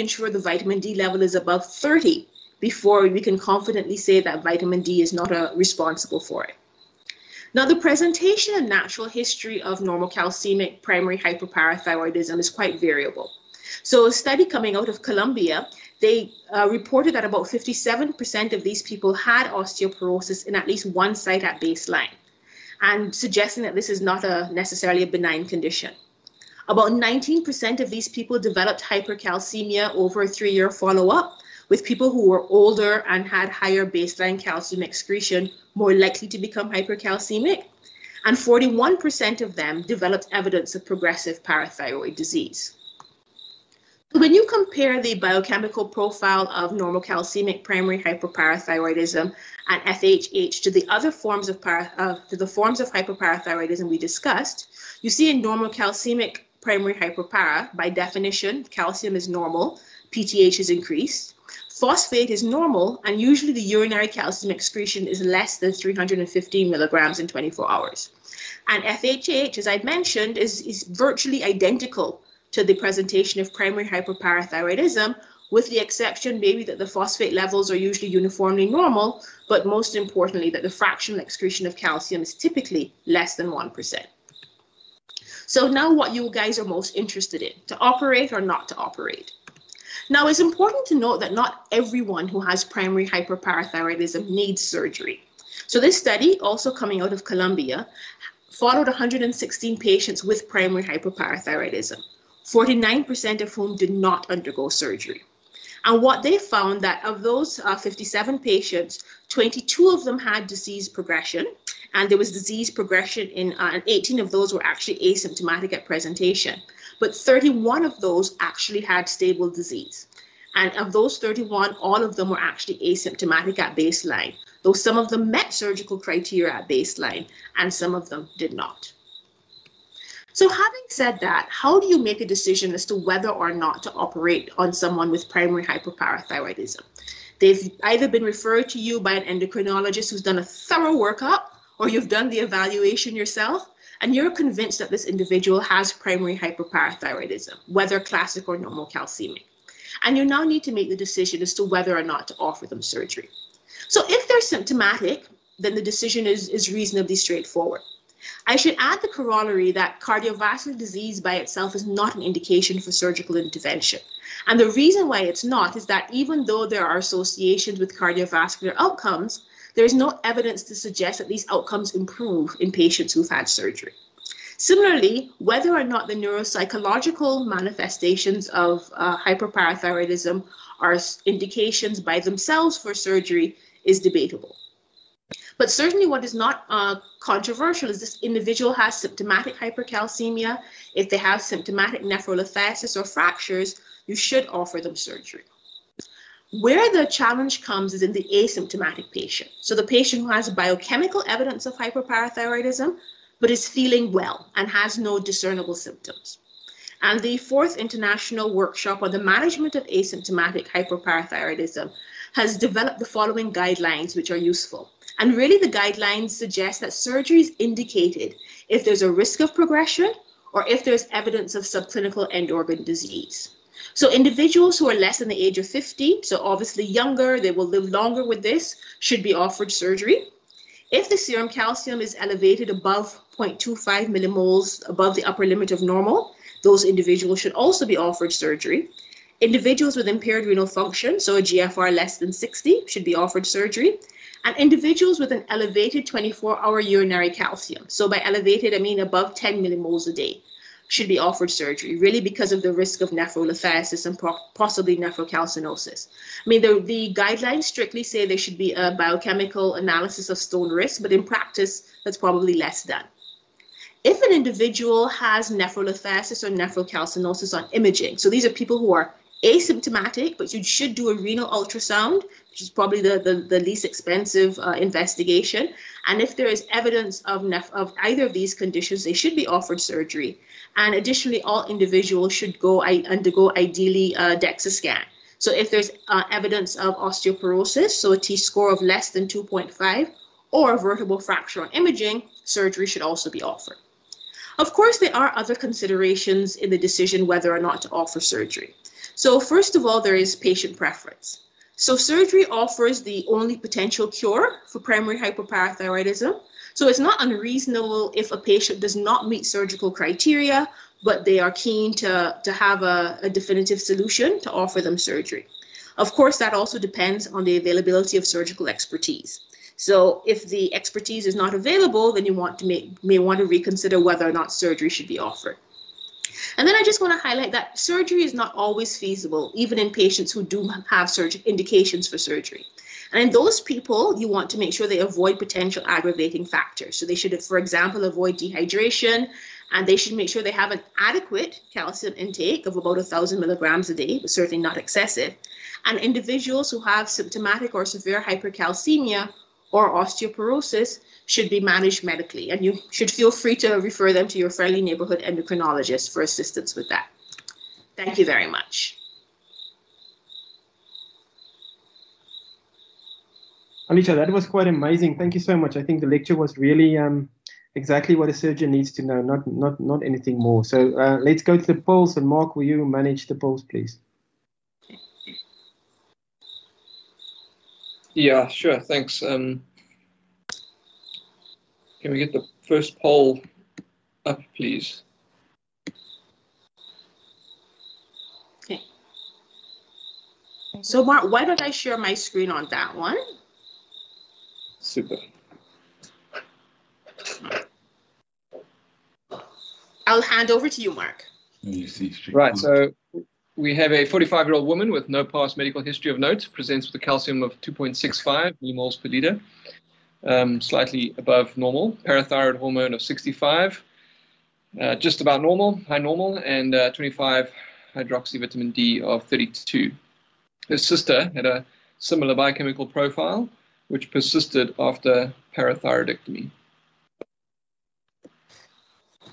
ensure the vitamin D level is above 30 before we can confidently say that vitamin D is not uh, responsible for it. Now, the presentation and natural history of normal normocalcemic primary hyperparathyroidism is quite variable. So, a study coming out of Columbia, they uh, reported that about 57% of these people had osteoporosis in at least one site at baseline, and suggesting that this is not a necessarily a benign condition. About 19% of these people developed hypercalcemia over a three year follow up, with people who were older and had higher baseline calcium excretion more likely to become hypercalcemic. And 41% of them developed evidence of progressive parathyroid disease. When you compare the biochemical profile of normocalcemic primary hyperparathyroidism and FHH to the other forms of para, uh, to the forms of hyperparathyroidism we discussed, you see in normocalcemic primary hyperpara, by definition, calcium is normal, PTH is increased. Phosphate is normal, and usually the urinary calcium excretion is less than 315 milligrams in 24 hours. And FHH, as I mentioned, is, is virtually identical to the presentation of primary hyperparathyroidism, with the exception maybe that the phosphate levels are usually uniformly normal, but most importantly, that the fractional excretion of calcium is typically less than 1%. So now what you guys are most interested in, to operate or not to operate. Now, it's important to note that not everyone who has primary hyperparathyroidism needs surgery. So this study, also coming out of Columbia, followed 116 patients with primary hyperparathyroidism, 49% of whom did not undergo surgery. And what they found that of those uh, 57 patients, 22 of them had disease progression, and there was disease progression in, uh, and 18 of those were actually asymptomatic at presentation. But 31 of those actually had stable disease. And of those 31, all of them were actually asymptomatic at baseline, though some of them met surgical criteria at baseline and some of them did not. So, having said that, how do you make a decision as to whether or not to operate on someone with primary hyperparathyroidism? They've either been referred to you by an endocrinologist who's done a thorough workup or you've done the evaluation yourself and you're convinced that this individual has primary hyperparathyroidism, whether classic or normal calcemic. And you now need to make the decision as to whether or not to offer them surgery. So if they're symptomatic, then the decision is, is reasonably straightforward. I should add the corollary that cardiovascular disease by itself is not an indication for surgical intervention. And the reason why it's not is that even though there are associations with cardiovascular outcomes, there is no evidence to suggest that these outcomes improve in patients who've had surgery. Similarly, whether or not the neuropsychological manifestations of uh, hyperparathyroidism are indications by themselves for surgery is debatable. But certainly, what is not uh, controversial is this individual has symptomatic hypercalcemia. If they have symptomatic nephrolithiasis or fractures, you should offer them surgery. Where the challenge comes is in the asymptomatic patient. So the patient who has biochemical evidence of hyperparathyroidism, but is feeling well and has no discernible symptoms. And the fourth international workshop on the management of asymptomatic hyperparathyroidism has developed the following guidelines, which are useful. And really, the guidelines suggest that surgery is indicated if there's a risk of progression or if there's evidence of subclinical end organ disease. So individuals who are less than the age of 50, so obviously younger, they will live longer with this, should be offered surgery. If the serum calcium is elevated above 0.25 millimoles above the upper limit of normal, those individuals should also be offered surgery. Individuals with impaired renal function, so a GFR less than 60, should be offered surgery. And individuals with an elevated 24 hour urinary calcium, so by elevated, I mean above 10 millimoles a day, should be offered surgery, really because of the risk of nephrolithiasis and possibly nephrocalcinosis. I mean, the, the guidelines strictly say there should be a biochemical analysis of stone risk, but in practice, that's probably less done. If an individual has nephrolithiasis or nephrocalcinosis on imaging, so these are people who are asymptomatic, but you should do a renal ultrasound, which is probably the, the, the least expensive uh, investigation. And if there is evidence of, of either of these conditions, they should be offered surgery. And additionally, all individuals should go I, undergo ideally a DEXA scan. So if there's uh, evidence of osteoporosis, so a T score of less than 2.5, or vertebral fracture on imaging, surgery should also be offered. Of course, there are other considerations in the decision whether or not to offer surgery. So first of all, there is patient preference. So surgery offers the only potential cure for primary hyperparathyroidism. So it's not unreasonable if a patient does not meet surgical criteria, but they are keen to, to have a, a definitive solution to offer them surgery. Of course, that also depends on the availability of surgical expertise. So if the expertise is not available, then you want to make, may want to reconsider whether or not surgery should be offered. And then I just want to highlight that surgery is not always feasible, even in patients who do have indications for surgery. And in those people, you want to make sure they avoid potential aggravating factors. So they should, for example, avoid dehydration, and they should make sure they have an adequate calcium intake of about 1,000 milligrams a day, but certainly not excessive. And individuals who have symptomatic or severe hypercalcemia or osteoporosis should be managed medically. And you should feel free to refer them to your friendly neighborhood endocrinologist for assistance with that. Thank you very much. Alicia, that was quite amazing. Thank you so much. I think the lecture was really um, exactly what a surgeon needs to know, not not not anything more. So uh, let's go to the polls. And Mark, will you manage the polls, please? Yeah, sure. Thanks. Um, can we get the first poll up, please? Okay. So, Mark, why don't I share my screen on that one? Super. I'll hand over to you, Mark. Right. So we have a 45 year old woman with no past medical history of note, presents with a calcium of 2.65 millimoles per liter, um, slightly above normal, parathyroid hormone of 65, uh, just about normal, high normal, and uh, 25 hydroxy vitamin D of 32. Her sister had a similar biochemical profile, which persisted after parathyroidectomy.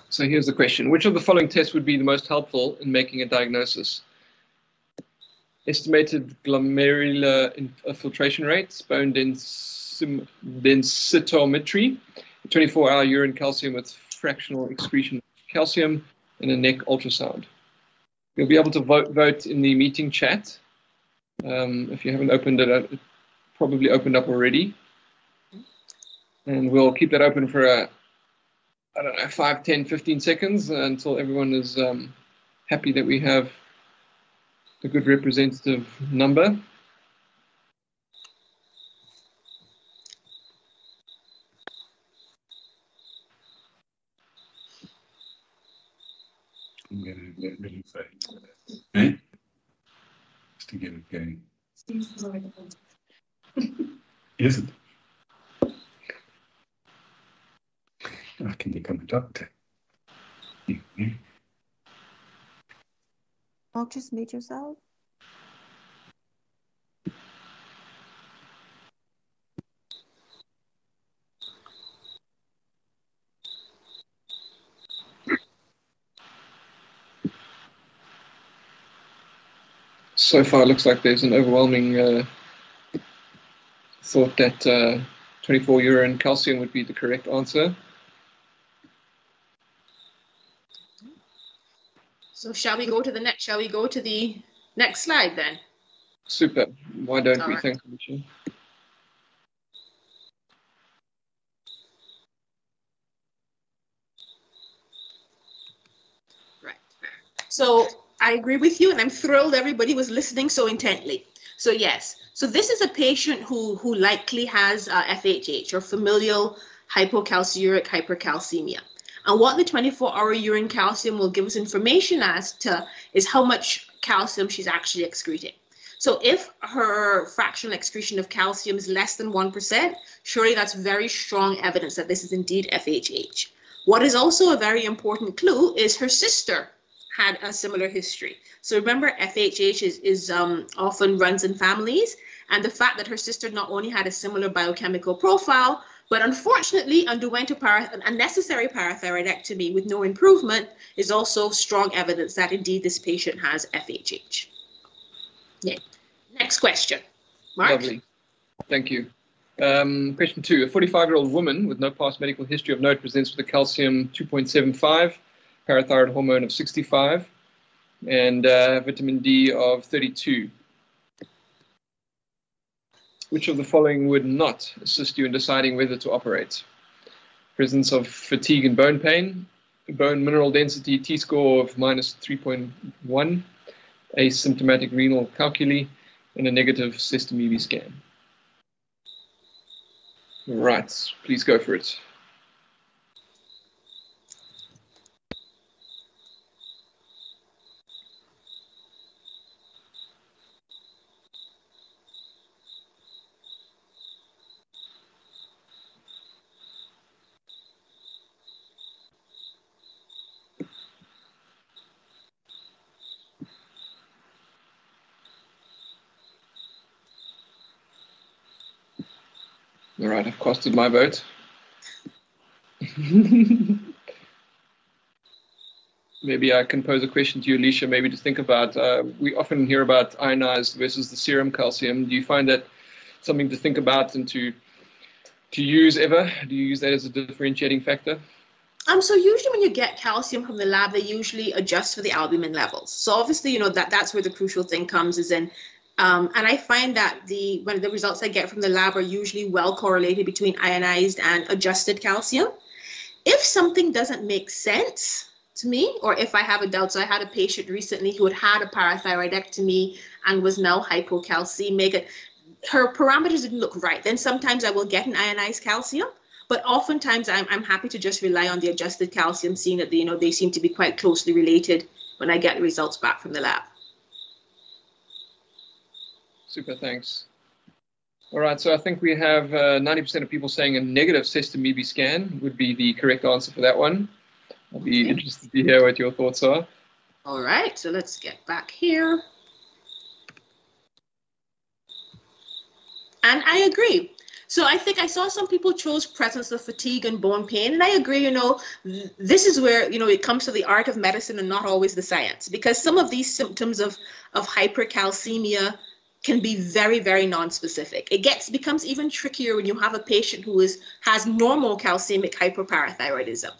So here's the question Which of the following tests would be the most helpful in making a diagnosis? estimated glomerular infiltration rates, bone densitometry, 24-hour urine calcium with fractional excretion of calcium, and a neck ultrasound. You'll be able to vote, vote in the meeting chat. Um, if you haven't opened it, it probably opened up already. And we'll keep that open for a, I don't know, 5, 10, 15 seconds until everyone is um, happy that we have a good representative number. I'm get really fake. Eh? Just to get it going. Is it? I can become a doctor. Just mute yourself. So far, it looks like there's an overwhelming uh, thought that uh, 24 urine calcium would be the correct answer. So shall we go to the next? Shall we go to the next slide then? Super. Why don't All we? Right. Thank you. Right. So I agree with you, and I'm thrilled everybody was listening so intently. So yes, so this is a patient who who likely has uh, FHH or familial hypocalciuric hypercalcemia. And what the 24 hour urine calcium will give us information as to is how much calcium she's actually excreting. So if her fractional excretion of calcium is less than 1%, surely that's very strong evidence that this is indeed FHH. What is also a very important clue is her sister had a similar history. So remember, FHH is, is um, often runs in families, and the fact that her sister not only had a similar biochemical profile, but unfortunately underwent a para- an unnecessary parathyroidectomy with no improvement is also strong evidence that indeed this patient has FHH. Yeah. Next question. Mark? Lovely. Thank you. Um, question two: A 45-year-old woman with no past medical history of note presents with a calcium 2.75, parathyroid hormone of 65, and uh, vitamin D of 32. Which of the following would not assist you in deciding whether to operate? Presence of fatigue and bone pain, bone mineral density T-score of minus 3.1, asymptomatic renal calculi, and a negative sestamibi scan. Right, please go for it. Costed my vote. maybe I can pose a question to you, Alicia, maybe to think about. Uh, we often hear about ionized versus the serum calcium. Do you find that something to think about and to to use ever? Do you use that as a differentiating factor? Um, so usually when you get calcium from the lab, they usually adjust for the albumin levels. So obviously, you know that that's where the crucial thing comes is in um, and I find that the when the results I get from the lab are usually well correlated between ionized and adjusted calcium. If something doesn't make sense to me, or if I have a doubt, so I had a patient recently who had had a parathyroidectomy and was now hypocalcemic. Her parameters didn't look right. Then sometimes I will get an ionized calcium, but oftentimes I'm, I'm happy to just rely on the adjusted calcium, seeing that you know they seem to be quite closely related when I get the results back from the lab. Super, thanks. All right, so I think we have 90% uh, of people saying a negative sestamibi scan would be the correct answer for that one. I'll be okay. interested to hear what your thoughts are. All right, so let's get back here. And I agree. So I think I saw some people chose presence of fatigue and bone pain, and I agree. You know, this is where you know it comes to the art of medicine and not always the science, because some of these symptoms of of hypercalcemia can be very very non-specific. It gets becomes even trickier when you have a patient who is has normal calcemic hyperparathyroidism.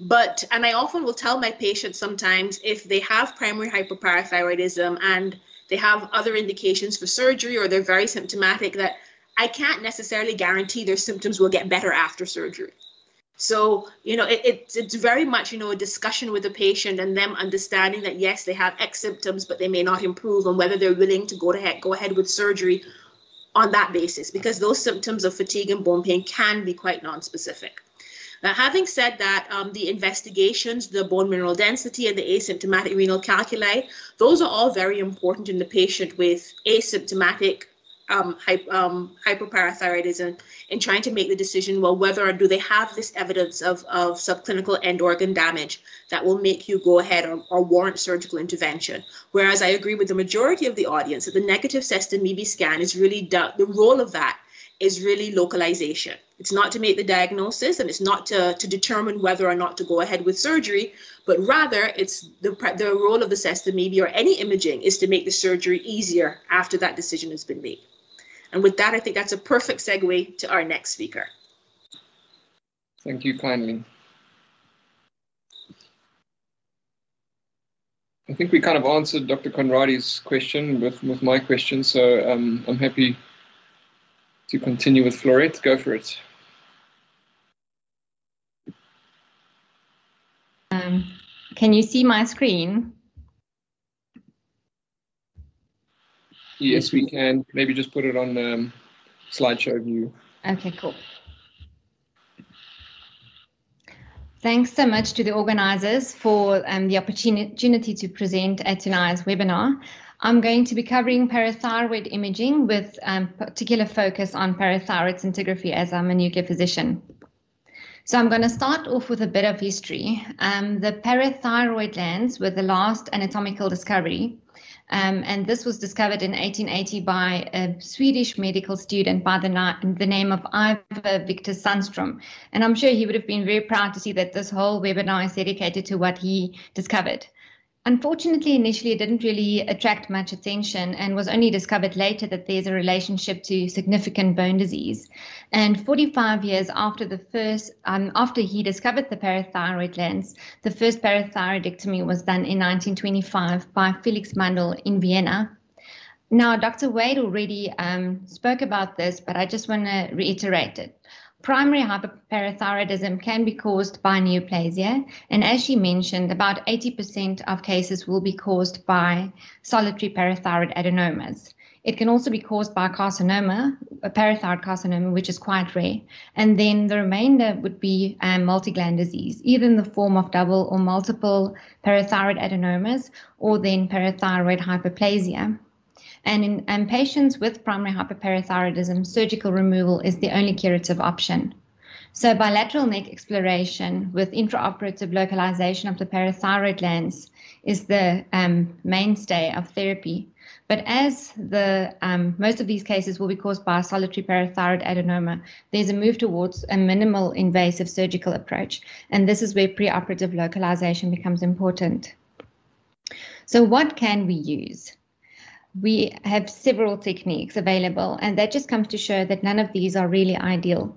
But and i often will tell my patients sometimes if they have primary hyperparathyroidism and they have other indications for surgery or they're very symptomatic that i can't necessarily guarantee their symptoms will get better after surgery so, you know, it, it's it's very much, you know, a discussion with the patient and them understanding that yes, they have X symptoms, but they may not improve and whether they're willing to go ahead go ahead with surgery on that basis, because those symptoms of fatigue and bone pain can be quite non-specific. Now, having said that, um, the investigations, the bone mineral density, and the asymptomatic renal calculi, those are all very important in the patient with asymptomatic um, um, hyperparathyroidism and trying to make the decision well whether or do they have this evidence of, of subclinical end organ damage that will make you go ahead or, or warrant surgical intervention. Whereas i agree with the majority of the audience that the negative sestamibi scan is really the role of that is really localization. It's not to make the diagnosis and it's not to, to determine whether or not to go ahead with surgery but rather it's the, the role of the sestamibi or any imaging is to make the surgery easier after that decision has been made and with that, I think that's a perfect segue to our next speaker. Thank you kindly. I think we kind of answered Dr. Conradi's question with, with my question, so um, I'm happy to continue with Florette. Go for it. Um, can you see my screen? Yes, we can. Maybe just put it on um, slideshow view. Okay, cool. Thanks so much to the organizers for um, the opportunity to present at tonight's webinar. I'm going to be covering parathyroid imaging with um, particular focus on parathyroid scintigraphy as I'm a nuclear physician. So I'm going to start off with a bit of history. Um, the parathyroid glands were the last anatomical discovery um, and this was discovered in 1880 by a Swedish medical student by the, na- the name of Ivar Victor Sandström. And I'm sure he would have been very proud to see that this whole webinar is dedicated to what he discovered. Unfortunately, initially it didn't really attract much attention and was only discovered later that there's a relationship to significant bone disease. And 45 years after the first, um, after he discovered the parathyroid glands, the first parathyroidectomy was done in 1925 by Felix Mandl in Vienna. Now, Dr. Wade already um, spoke about this, but I just want to reiterate it. Primary hyperparathyroidism can be caused by neoplasia, and as she mentioned, about 80% of cases will be caused by solitary parathyroid adenomas. It can also be caused by carcinoma, a parathyroid carcinoma, which is quite rare. And then the remainder would be um, multi-gland disease, either in the form of double or multiple parathyroid adenomas, or then parathyroid hyperplasia. And in and patients with primary hyperparathyroidism, surgical removal is the only curative option. So bilateral neck exploration with intraoperative localization of the parathyroid glands is the um, mainstay of therapy. But as the um, most of these cases will be caused by solitary parathyroid adenoma, there's a move towards a minimal invasive surgical approach, and this is where preoperative localization becomes important. So, what can we use? We have several techniques available, and that just comes to show that none of these are really ideal.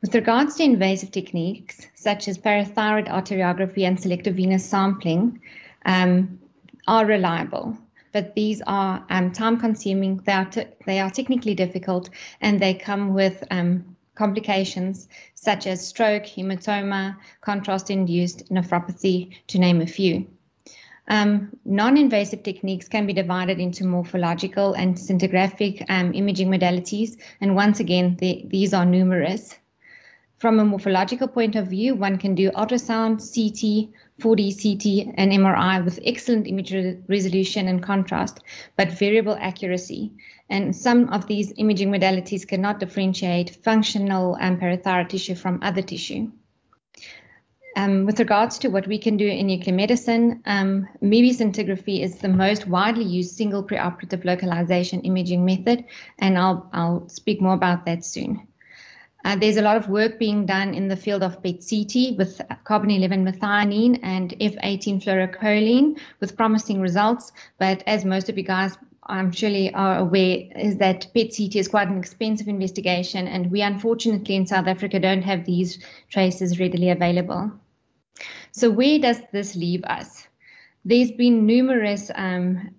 With regards to invasive techniques, such as parathyroid arteriography and selective venous sampling, um, are reliable, but these are um, time consuming, they are, they are technically difficult, and they come with um, complications such as stroke, hematoma, contrast induced nephropathy, to name a few. Um, non-invasive techniques can be divided into morphological and scintigraphic um, imaging modalities, and once again, the, these are numerous. From a morphological point of view, one can do ultrasound, CT, 4D CT, and MRI with excellent image re resolution and contrast, but variable accuracy. And some of these imaging modalities cannot differentiate functional and parathyroid tissue from other tissue. Um, with regards to what we can do in nuclear medicine, um, scintigraphy is the most widely used single preoperative localization imaging method, and I'll, I'll speak more about that soon. Uh, there's a lot of work being done in the field of PET-CT with carbon 11 methionine and F18 fluorocholine with promising results. But as most of you guys I'm surely are aware is that PET-CT is quite an expensive investigation, and we unfortunately in South Africa don't have these traces readily available. So where does this leave us? There's been numerous um,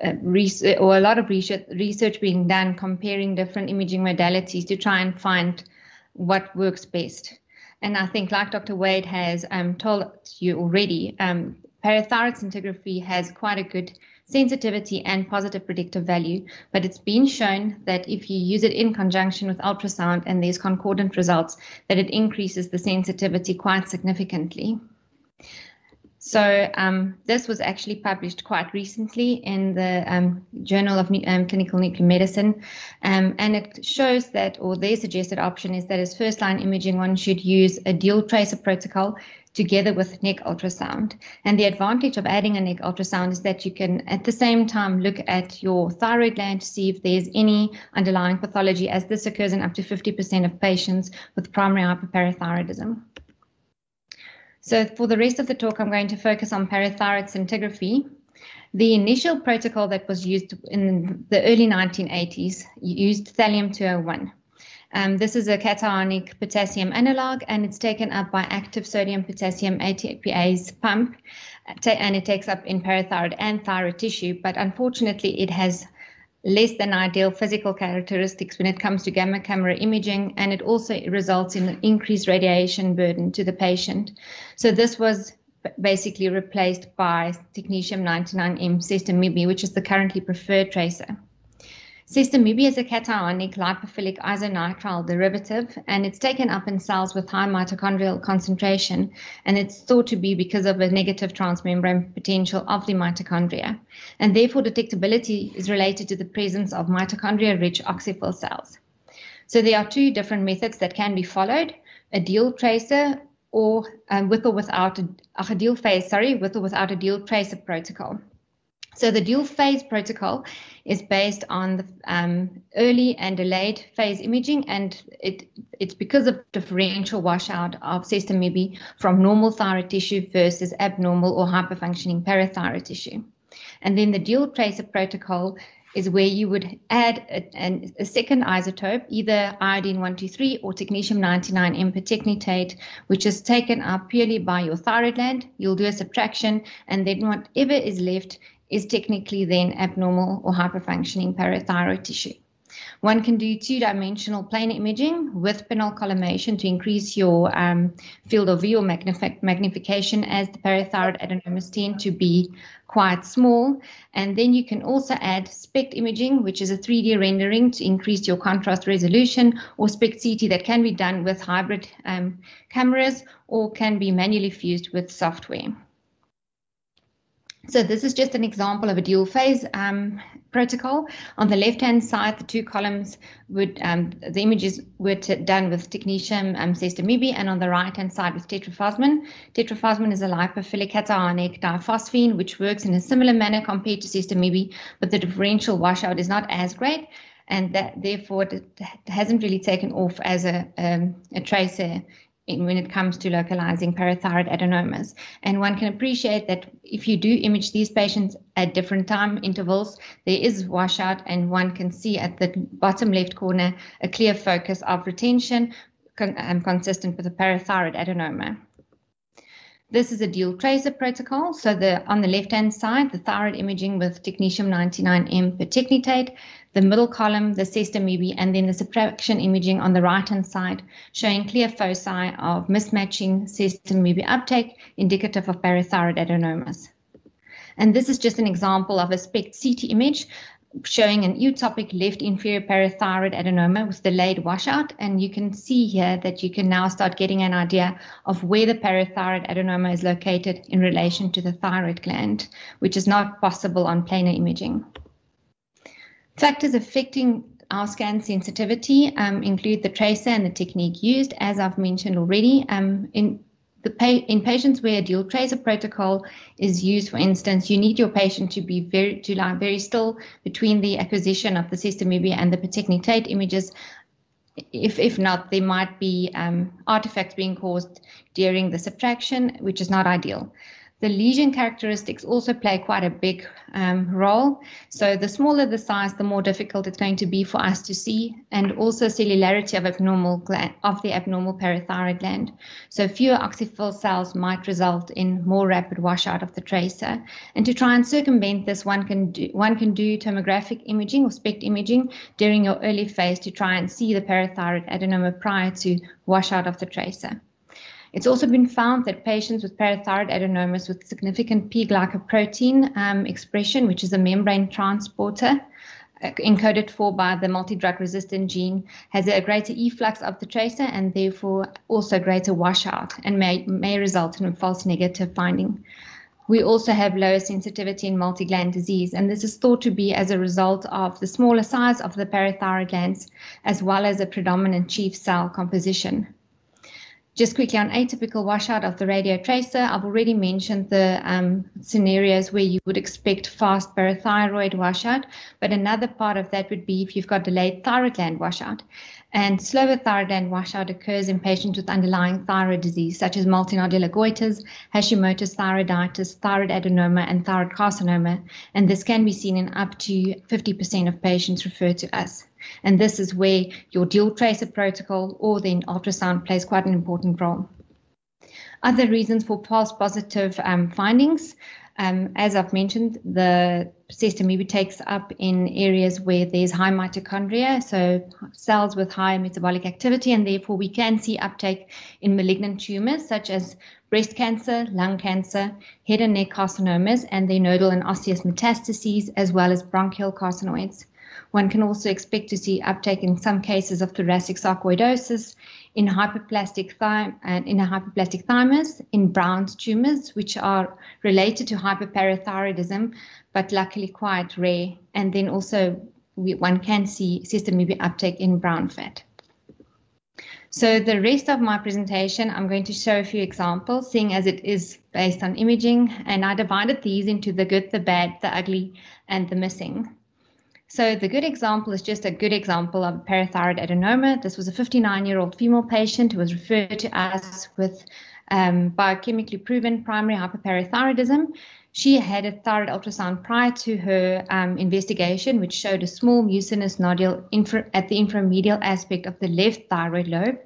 uh, research, or a lot of research, research being done comparing different imaging modalities to try and find what works best. And I think, like Dr. Wade has um, told you already, um, parathyroid scintigraphy has quite a good sensitivity and positive predictive value, but it's been shown that if you use it in conjunction with ultrasound and there's concordant results, that it increases the sensitivity quite significantly. So um, this was actually published quite recently in the um, Journal of um, Clinical Nuclear Medicine, um, and it shows that, or their suggested option is that as first-line imaging, one should use a dual tracer protocol together with neck ultrasound. And the advantage of adding a neck ultrasound is that you can, at the same time, look at your thyroid gland to see if there's any underlying pathology, as this occurs in up to 50% of patients with primary hyperparathyroidism. So for the rest of the talk, I'm going to focus on parathyroid scintigraphy. The initial protocol that was used in the early 1980s used thallium-201. Um, this is a cationic potassium analog, and it's taken up by active sodium potassium ATPase pump, and it takes up in parathyroid and thyroid tissue. But unfortunately, it has less than ideal physical characteristics when it comes to gamma camera imaging, and it also results in an increased radiation burden to the patient. So this was basically replaced by technetium 99M sestamibi, which is the currently preferred tracer. Sestamibi is a cationic lipophilic isonitrile derivative, and it's taken up in cells with high mitochondrial concentration, and it's thought to be because of a negative transmembrane potential of the mitochondria. And therefore, detectability is related to the presence of mitochondria-rich oxyphil cells. So there are two different methods that can be followed, a dual tracer or um, with or without a, a dual phase, sorry, with or without a dual tracer protocol. So the dual phase protocol is based on the um, early and delayed phase imaging, and it, it's because of differential washout of sestamibi from normal thyroid tissue versus abnormal or hyperfunctioning parathyroid tissue. And then the dual tracer protocol is where you would add a, a, second isotope, either iodine 123 or technetium 99 M per which is taken up purely by your thyroid gland. You'll do a subtraction, and then whatever is left is technically then abnormal or hyperfunctioning parathyroid tissue. One can do two-dimensional plane imaging with pinhole collimation to increase your um, field of view or magnif magnification as the parathyroid adenomas tend to be quite small. And then you can also add SPECT imaging, which is a 3D rendering to increase your contrast resolution, or SPECT CT that can be done with hybrid um, cameras or can be manually fused with software. So this is just an example of a dual phase um, protocol. On the left-hand side, the two columns would, um, the images were done with technetium um, sestamibi, and on the right-hand side with tetrofosmin. Tetrofosmin is a lipophilic cationic diphosphine, which works in a similar manner compared to sestamibi, but the differential washout is not as great, and that therefore it hasn't really taken off as a, um, a tracer when it comes to localizing parathyroid adenomas. And one can appreciate that if you do image these patients at different time intervals, there is washout, and one can see at the bottom left corner a clear focus of retention con- um, consistent with a parathyroid adenoma. This is a dual tracer protocol. So the on the left-hand side, the thyroid imaging with technetium 99M pertechnetate, the middle column, the sestamibi, and then the subtraction imaging on the right-hand side, showing clear foci of mismatching sestamibi uptake, indicative of parathyroid adenomas. And this is just an example of a SPECT CT image showing an eutopic left inferior parathyroid adenoma with delayed washout. And you can see here that you can now start getting an idea of where the parathyroid adenoma is located in relation to the thyroid gland, which is not possible on planar imaging. Factors affecting our scan sensitivity um, include the tracer and the technique used, as I've mentioned already. Um, in Pa in patients where a dual tracer protocol is used, for instance, you need your patient to be very to lie very still between the acquisition of the sestamibi and the pertechnetate images. If if not, there might be um, artifacts being caused during the subtraction, which is not ideal. The lesion characteristics also play quite a big um, role. So the smaller the size, the more difficult it's going to be for us to see, and also cellularity of abnormal gland, of the abnormal parathyroid gland. So fewer oxyphil cells might result in more rapid washout of the tracer. And to try and circumvent this, one can do one can do tomographic imaging or SPECT imaging during your early phase to try and see the parathyroid adenoma prior to washout of the tracer. It's also been found that patients with parathyroid adenomas with significant P glycoprotein um, expression, which is a membrane transporter, uh, encoded for by the multi-drug resistant gene has a greater efflux of the tracer and therefore also greater washout and may, may result in a false negative finding. We also have lower sensitivity in multi-gland disease, and this is thought to be as a result of the smaller size of the parathyroid glands, as well as a predominant chief cell composition. Just quickly on atypical washout of the radio tracer, I've already mentioned the um, scenarios where you would expect fast parathyroid washout, but another part of that would be if you've got delayed thyroid gland washout. And slower thyroid gland washout occurs in patients with underlying thyroid disease, such as multinodular goiters, Hashimoto's thyroiditis, thyroid adenoma, and thyroid carcinoma. And this can be seen in up to 50% of patients referred to us. And this is where your dual tracer protocol or then ultrasound plays quite an important role. Other reasons for false positive um, findings, um, as I've mentioned, the sestamibi takes up in areas where there's high mitochondria, so cells with high metabolic activity, and therefore we can see uptake in malignant tumors such as breast cancer, lung cancer, head and neck carcinomas, and their nodal and osseous metastases, as well as bronchial carcinoids. One can also expect to see uptake in some cases of thoracic sarcoidosis, in hyperplastic thym- and uh, in a hyperplastic thymus, in Brown's tumors, which are related to hyperparathyroidism, but luckily quite rare. And then also we, one can see systemic uptake in brown fat. So the rest of my presentation, I'm going to show a few examples, seeing as it is based on imaging, and I divided these into the good, the bad, the ugly, and the missing. So the good example is just a good example of parathyroid adenoma. This was a 59-year-old female patient who was referred to us with um, biochemically proven primary hyperparathyroidism. She had a thyroid ultrasound prior to her um, investigation, which showed a small mucinous nodule infra- at the inframedial aspect of the left thyroid lobe.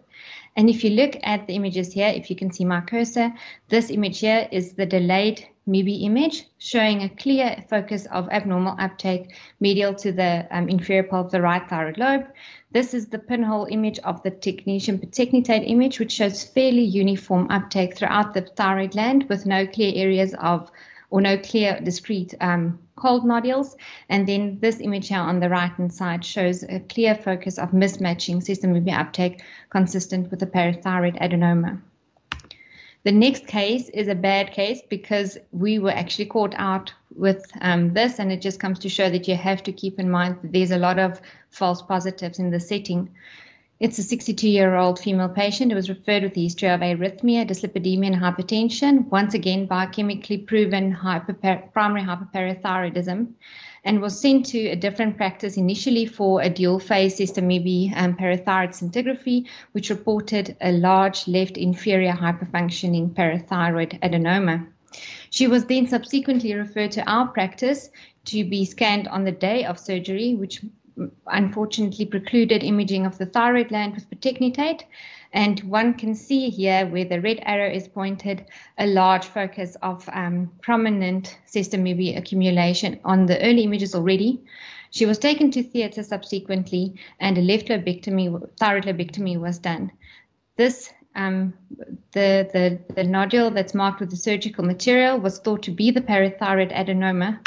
And if you look at the images here, if you can see my cursor, this image here is the delayed MIBI image showing a clear focus of abnormal uptake medial to the um, inferior pole of the right thyroid lobe. This is the pinhole image of the technetium pertechnetate image, which shows fairly uniform uptake throughout the thyroid gland with no clear areas of or no clear discrete um, cold nodules. And then this image here on the right hand side shows a clear focus of mismatching system uptake consistent with a parathyroid adenoma. The next case is a bad case because we were actually caught out with um, this, and it just comes to show that you have to keep in mind that there's a lot of false positives in the setting. It's a 62 year old female patient who was referred with a history of arrhythmia, dyslipidemia, and hypertension, once again biochemically proven hyperpar- primary hyperparathyroidism, and was sent to a different practice initially for a dual phase system, sestamibi um, parathyroid scintigraphy, which reported a large left inferior hyperfunctioning parathyroid adenoma. She was then subsequently referred to our practice to be scanned on the day of surgery, which unfortunately precluded imaging of the thyroid gland with pertechnetate. And one can see here where the red arrow is pointed, a large focus of um, prominent sestamibi accumulation on the early images already. She was taken to theatre subsequently, and a left lobectomy, thyroid lobectomy was done. This um, the, the, the nodule that's marked with the surgical material was thought to be the parathyroid adenoma,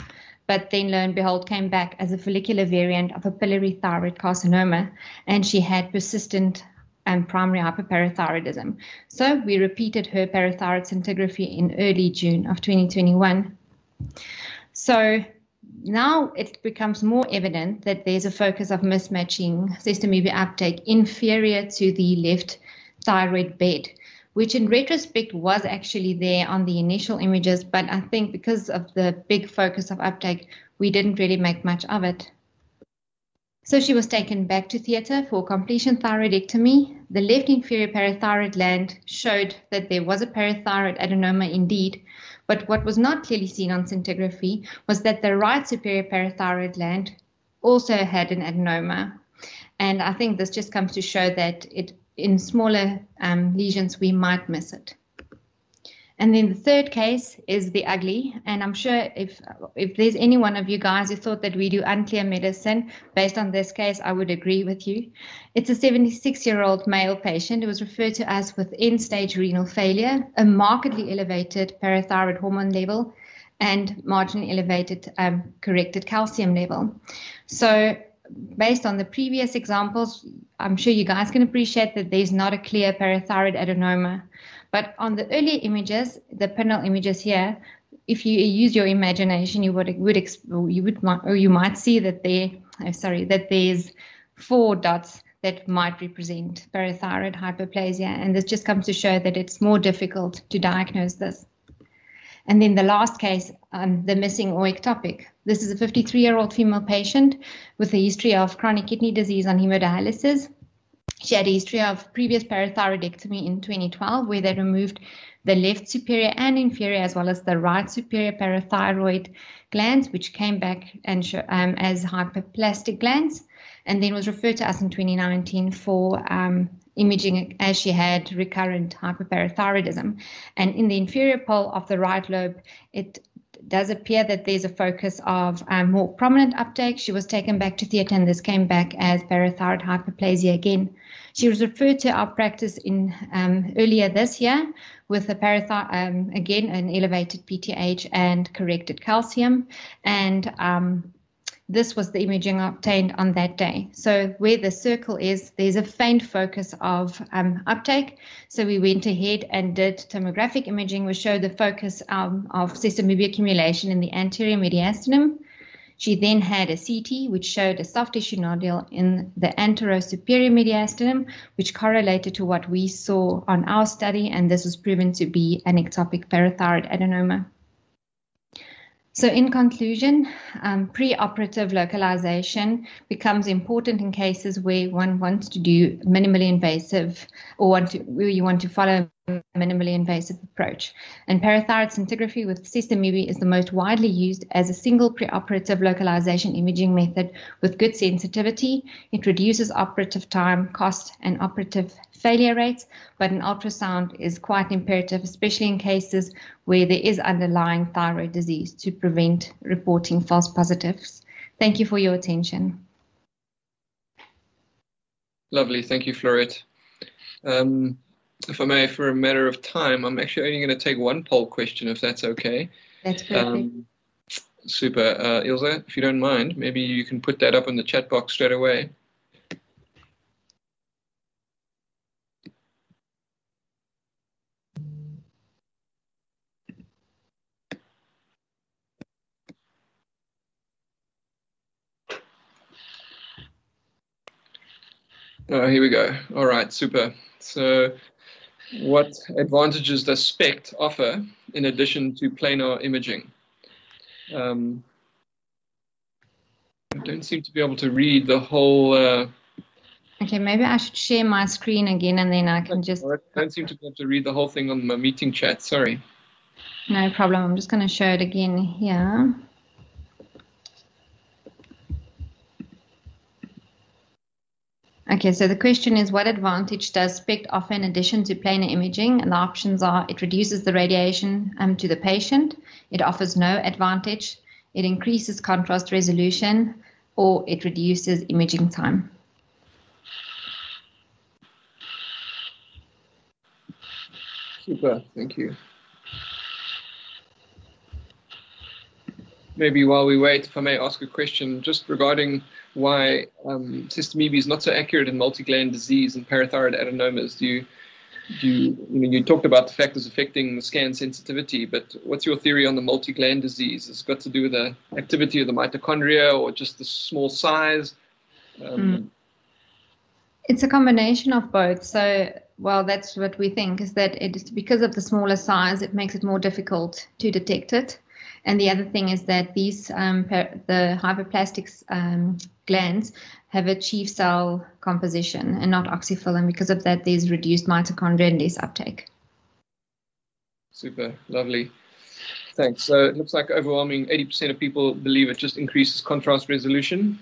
but then lo and behold came back as a follicular variant of a papillary thyroid carcinoma, and she had persistent and primary hyperparathyroidism. So we repeated her parathyroid scintigraphy in early June of 2021. So now it becomes more evident that there's a focus of mismatching sestamibi uptake inferior to the left thyroid bed which in retrospect was actually there on the initial images, but I think because of the big focus of uptake, we didn't really make much of it. So she was taken back to theatre for completion thyroidectomy. The left inferior parathyroid gland showed that there was a parathyroid adenoma indeed, but what was not clearly seen on scintigraphy was that the right superior parathyroid gland also had an adenoma. And I think this just comes to show that it in smaller um, lesions, we might miss it. And then the third case is the ugly. And I'm sure if if there's any one of you guys who thought that we do unclear medicine based on this case, I would agree with you. It's a 76 year old male patient who was referred to us with end stage renal failure, a markedly elevated parathyroid hormone level, and marginally elevated um, corrected calcium level. So based on the previous examples, I'm sure you guys can appreciate that there's not a clear parathyroid adenoma. But on the earlier images, the panel images here, if you use your imagination, you would would you would or you might see that there, oh, sorry, that there's four dots that might represent parathyroid hyperplasia, and this just comes to show that it's more difficult to diagnose this. And then the last case, um, the missing or ectopic. This is a 53 year old female patient with a history of chronic kidney disease on hemodialysis. She had a history of previous parathyroidectomy in 2012, where they removed the left superior and inferior, as well as the right superior parathyroid glands, which came back and um, as hyperplastic glands, and then was referred to us in 2019 for um, imaging as she had recurrent hyperparathyroidism. And in the inferior pole of the right lobe, it does appear that there's a focus of um, more prominent uptake. She was taken back to theatre and this came back as parathyroid hyperplasia again. She was referred to our practice in um, earlier this year with a parathyroid, um, again, an elevated PTH and corrected calcium. And um, this was the imaging obtained on that day. So where the circle is, there's a faint focus of um, uptake. So we went ahead and did tomographic imaging, which showed the focus um, of sestamibi accumulation in the anterior mediastinum. She then had a CT, which showed a soft tissue nodule in the anterosuperior mediastinum, which correlated to what we saw on our study, and this was proven to be an ectopic parathyroid adenoma. So, in conclusion, um, preoperative localization becomes important in cases where one wants to do minimally invasive or want to, where you want to follow minimally invasive approach. And parathyroid scintigraphy with Sestamibi is the most widely used as a single preoperative localization imaging method with good sensitivity. It reduces operative time, cost, and operative failure rates, but an ultrasound is quite imperative, especially in cases where there is underlying thyroid disease to prevent reporting false positives. Thank you for your attention. Lovely. Thank you, Florette. Um, if I may, for a matter of time, I'm actually only going to take one poll question, if that's okay. That's perfect. Um, super. Uh, Ilse, if you don't mind, maybe you can put that up in the chat box straight away. Oh, here we go. All right, super. So, what advantages does SPECT offer in addition to planar imaging? Um, I don't seem to be able to read the whole. Uh, okay, maybe I should share my screen again and then I can just. I don't seem to be able to read the whole thing on my meeting chat. Sorry. No problem. I'm just going to show it again here. Okay, so the question is what advantage does SPECT offer in addition to planar imaging? And the options are it reduces the radiation um, to the patient, it offers no advantage, it increases contrast resolution, or it reduces imaging time. Super, thank you. Maybe while we wait, if I may ask a question just regarding why um, Sestamibi is not so accurate in multi-gland disease and parathyroid adenomas. Do you, do you, you, know, you talked about the factors affecting the scan sensitivity, but what's your theory on the multi-gland disease? Has it got to do with the activity of the mitochondria or just the small size? Um, mm. It's a combination of both. So, well, that's what we think is that it is because of the smaller size, it makes it more difficult to detect it. And the other thing is that these um, the hyperplastics um, glands have a chief cell composition and not oxyphil, and because of that, there's reduced mitochondria and less uptake. Super, lovely. Thanks. So it looks like overwhelming 80% of people believe it just increases contrast resolution.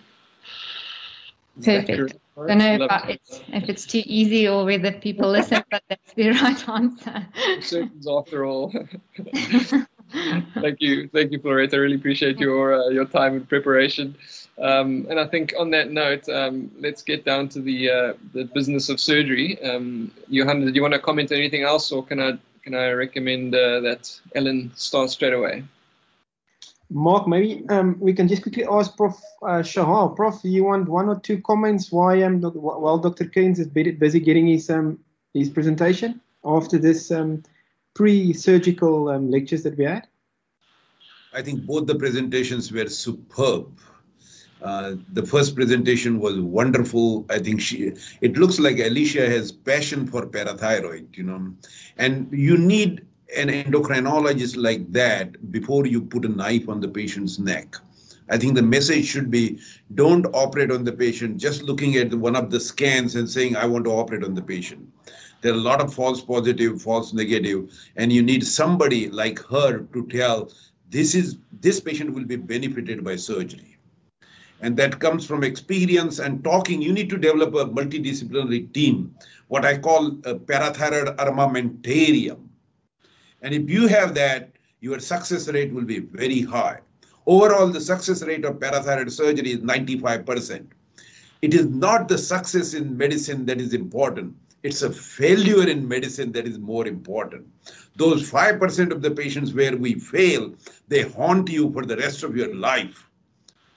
Perfect. I don't know if, it's, if it's too easy or whether people listen, but that's the right answer. Surgeons, after all. thank you, thank you, Florette. I really appreciate your uh, your time and preparation. Um, and I think on that note, um, let's get down to the uh, the business of surgery. Um, Johanna, did you want to comment on anything else, or can I can I recommend uh, that Ellen starts straight away? Mark, maybe um, we can just quickly ask Prof. Uh, Shaha. Prof, you want one or two comments why um, while Dr. Keynes is busy getting his um, his presentation after this um, pre-surgical um, lectures that we had? I think both the presentations were superb. Uh, the first presentation was wonderful. I think she. It looks like Alicia has passion for parathyroid, you know, and you need an endocrinologist like that before you put a knife on the patient's neck. I think the message should be don't operate on the patient just looking at one of the scans and saying, I want to operate on the patient. There are a lot of false positive, false negative, and you need somebody like her to tell this is this patient will be benefited by surgery. And that comes from experience and talking. You need to develop a multidisciplinary team, what I call a parathyroid armamentarium. And if you have that, your success rate will be very high. Overall, the success rate of parathyroid surgery is 95%. It is not the success in medicine that is important. It's a failure in medicine that is more important. Those 5% of the patients where we fail, they haunt you for the rest of your life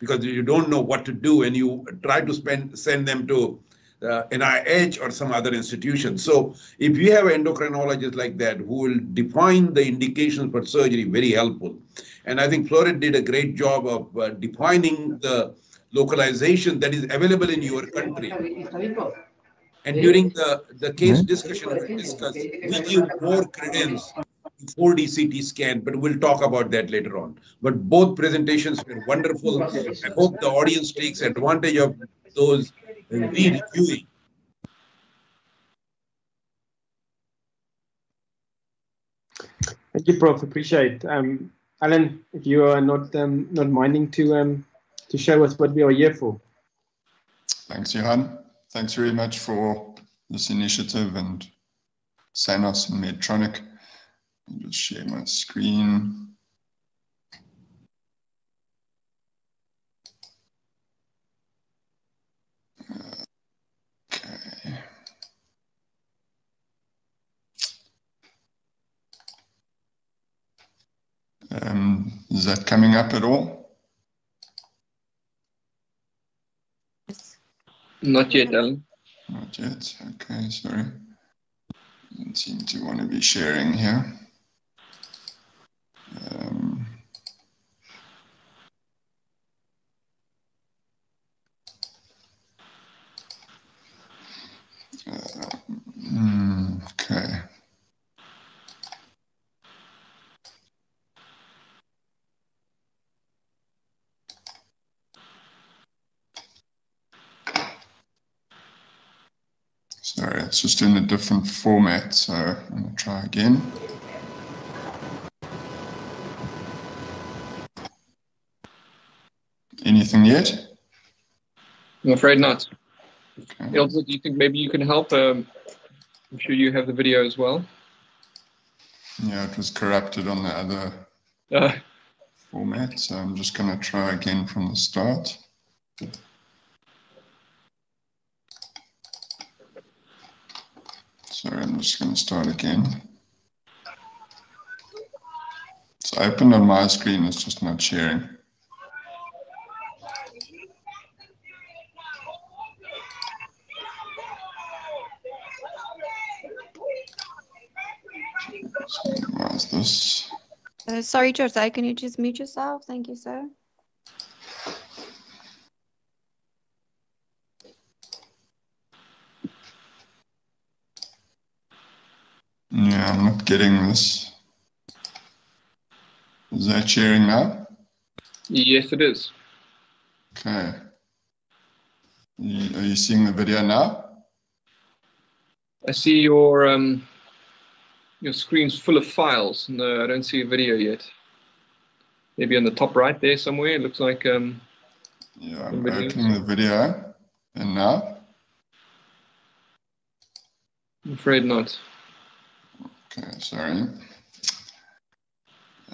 because you don't know what to do and you try to spend, send them to uh, NIH or some other institution. So if you have endocrinologists like that who will define the indications for surgery, very helpful. And I think Florette did a great job of uh, defining the localization that is available in your country. And during the, the case discussion we discussed, we give more credence to 4D CT scan, but we'll talk about that later on. But both presentations were wonderful. I hope the audience takes advantage of those re-reviewing. Thank you, Prof. Appreciate. Um, Alan, if you are not um, not minding to um, to show us what we are here for. Thanks, Johan. Thanks very much for this initiative and SAHNOS and Medtronic. I'll just share my screen. Okay. Um, is that coming up at all? Not yet, Alan. Not yet. Okay, sorry. Don't seem to want to be sharing here. Um, uh, mm, okay. Sorry, it's just in a different format, so I'm going to try again. Anything yet? I'm afraid not. Okay. Ilse, do you think maybe you can help? Um, I'm sure you have the video as well. Yeah, it was corrupted on the other Uh, format, so I'm just going to try again from the start. Sorry, I'm just going to start again. It's open on my screen, it's just not sharing. Minimize this. Uh, sorry, Jose, can you just mute yourself? Thank you, sir. Yeah, I'm not getting this. Is that sharing now? yes, it is. Okay. You- Are you seeing the video now? I see your um, your screen's full of files. No, I don't see a video yet. Maybe on the top right there somewhere. It looks like um, Yeah, I'm opening the video. And now? I'm afraid not. Okay, sorry.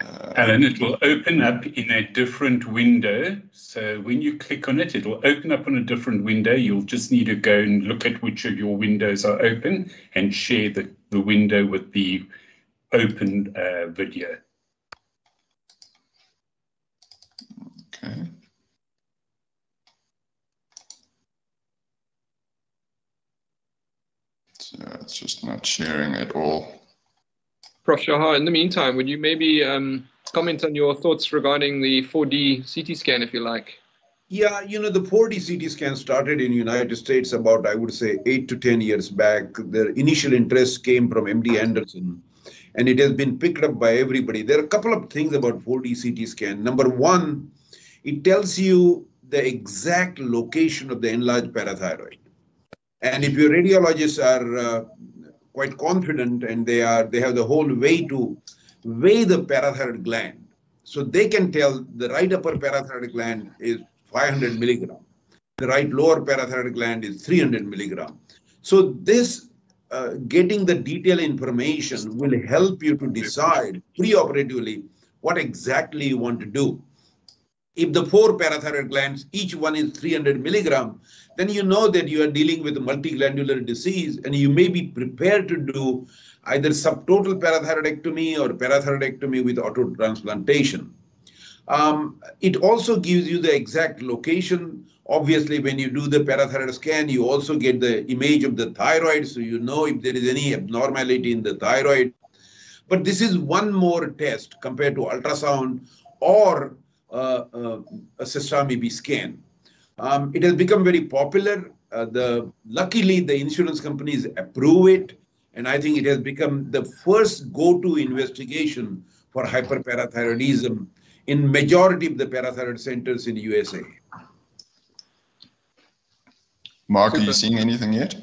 Uh, Alan, it will open up in a different window. So when you click on it, it will open up on a different window. You'll just need to go and look at which of your windows are open and share the, the window with the open uh, video. okay. So it's just not sharing at all. Prof. Shaha, in the meantime, would you maybe um, comment on your thoughts regarding the 4D CT scan, if you like? Yeah, you know, the 4D CT scan started in United States about, I would say, eight to 10 years back. The initial interest came from MD Anderson, and it has been picked up by everybody. There are a couple of things about 4D CT scan. Number one, it tells you the exact location of the enlarged parathyroid. And if your radiologists are uh, quite confident and they are they have the whole way to weigh the parathyroid gland, so they can tell the right upper parathyroid gland is 500 milligram, the right lower parathyroid gland is 300 milligram. So this uh, getting the detailed information will help you to decide preoperatively what exactly you want to do. If the four parathyroid glands, each one is 300 milligram, then you know that you are dealing with a multiglandular disease and you may be prepared to do either subtotal parathyroidectomy or parathyroidectomy with autotransplantation. Um, it also gives you the exact location Obviously, when you do the parathyroid scan, you also get the image of the thyroid, so you know if there is any abnormality in the thyroid. But this is one more test compared to ultrasound or uh, uh, a sestamibi scan. Um, it has become very popular. Uh, the luckily the insurance companies approve it, and I think it has become the first go-to investigation for hyperparathyroidism in majority of the parathyroid centers in USA. Mark, are you seeing anything yet?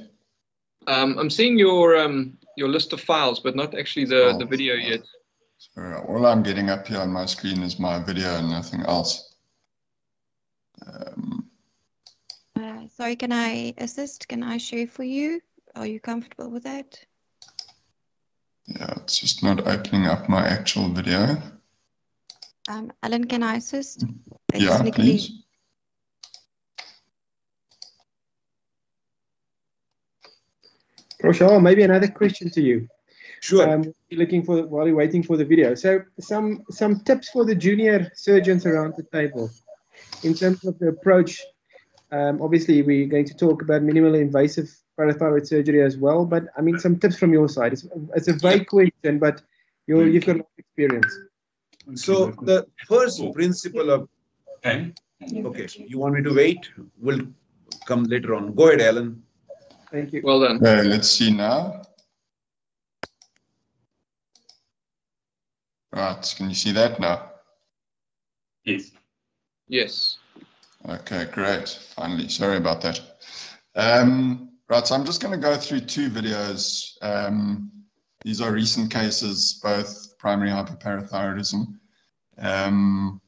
Um, I'm seeing your um, your list of files, but not actually the, oh, the video yet. So all I'm getting up here on my screen is my video and nothing else. Um, uh, sorry, can I assist? Can I share for you? Are you comfortable with that? Yeah, it's just not opening up my actual video. Um, Alan, can I assist? Yeah, please. Rochelle, maybe another question to you. Sure. Um, looking for while you're waiting for the video. So some some tips for the junior surgeons around the table in terms of the approach. Um, obviously, we're going to talk about minimally invasive parathyroid surgery as well. But I mean, some tips from your side. It's, it's a vague question, but you you've got a lot of experience. So the first principle of okay, you want me to wait? We'll come later on. Go ahead, Alan. Thank you. Well done. Uh, let's see now. Right, can you see that now? Yes. Yes. Okay, great. Finally, sorry about that. Um, right, so I'm just going to go through two videos. Um, these are recent cases, both primary hyperparathyroidism. Um,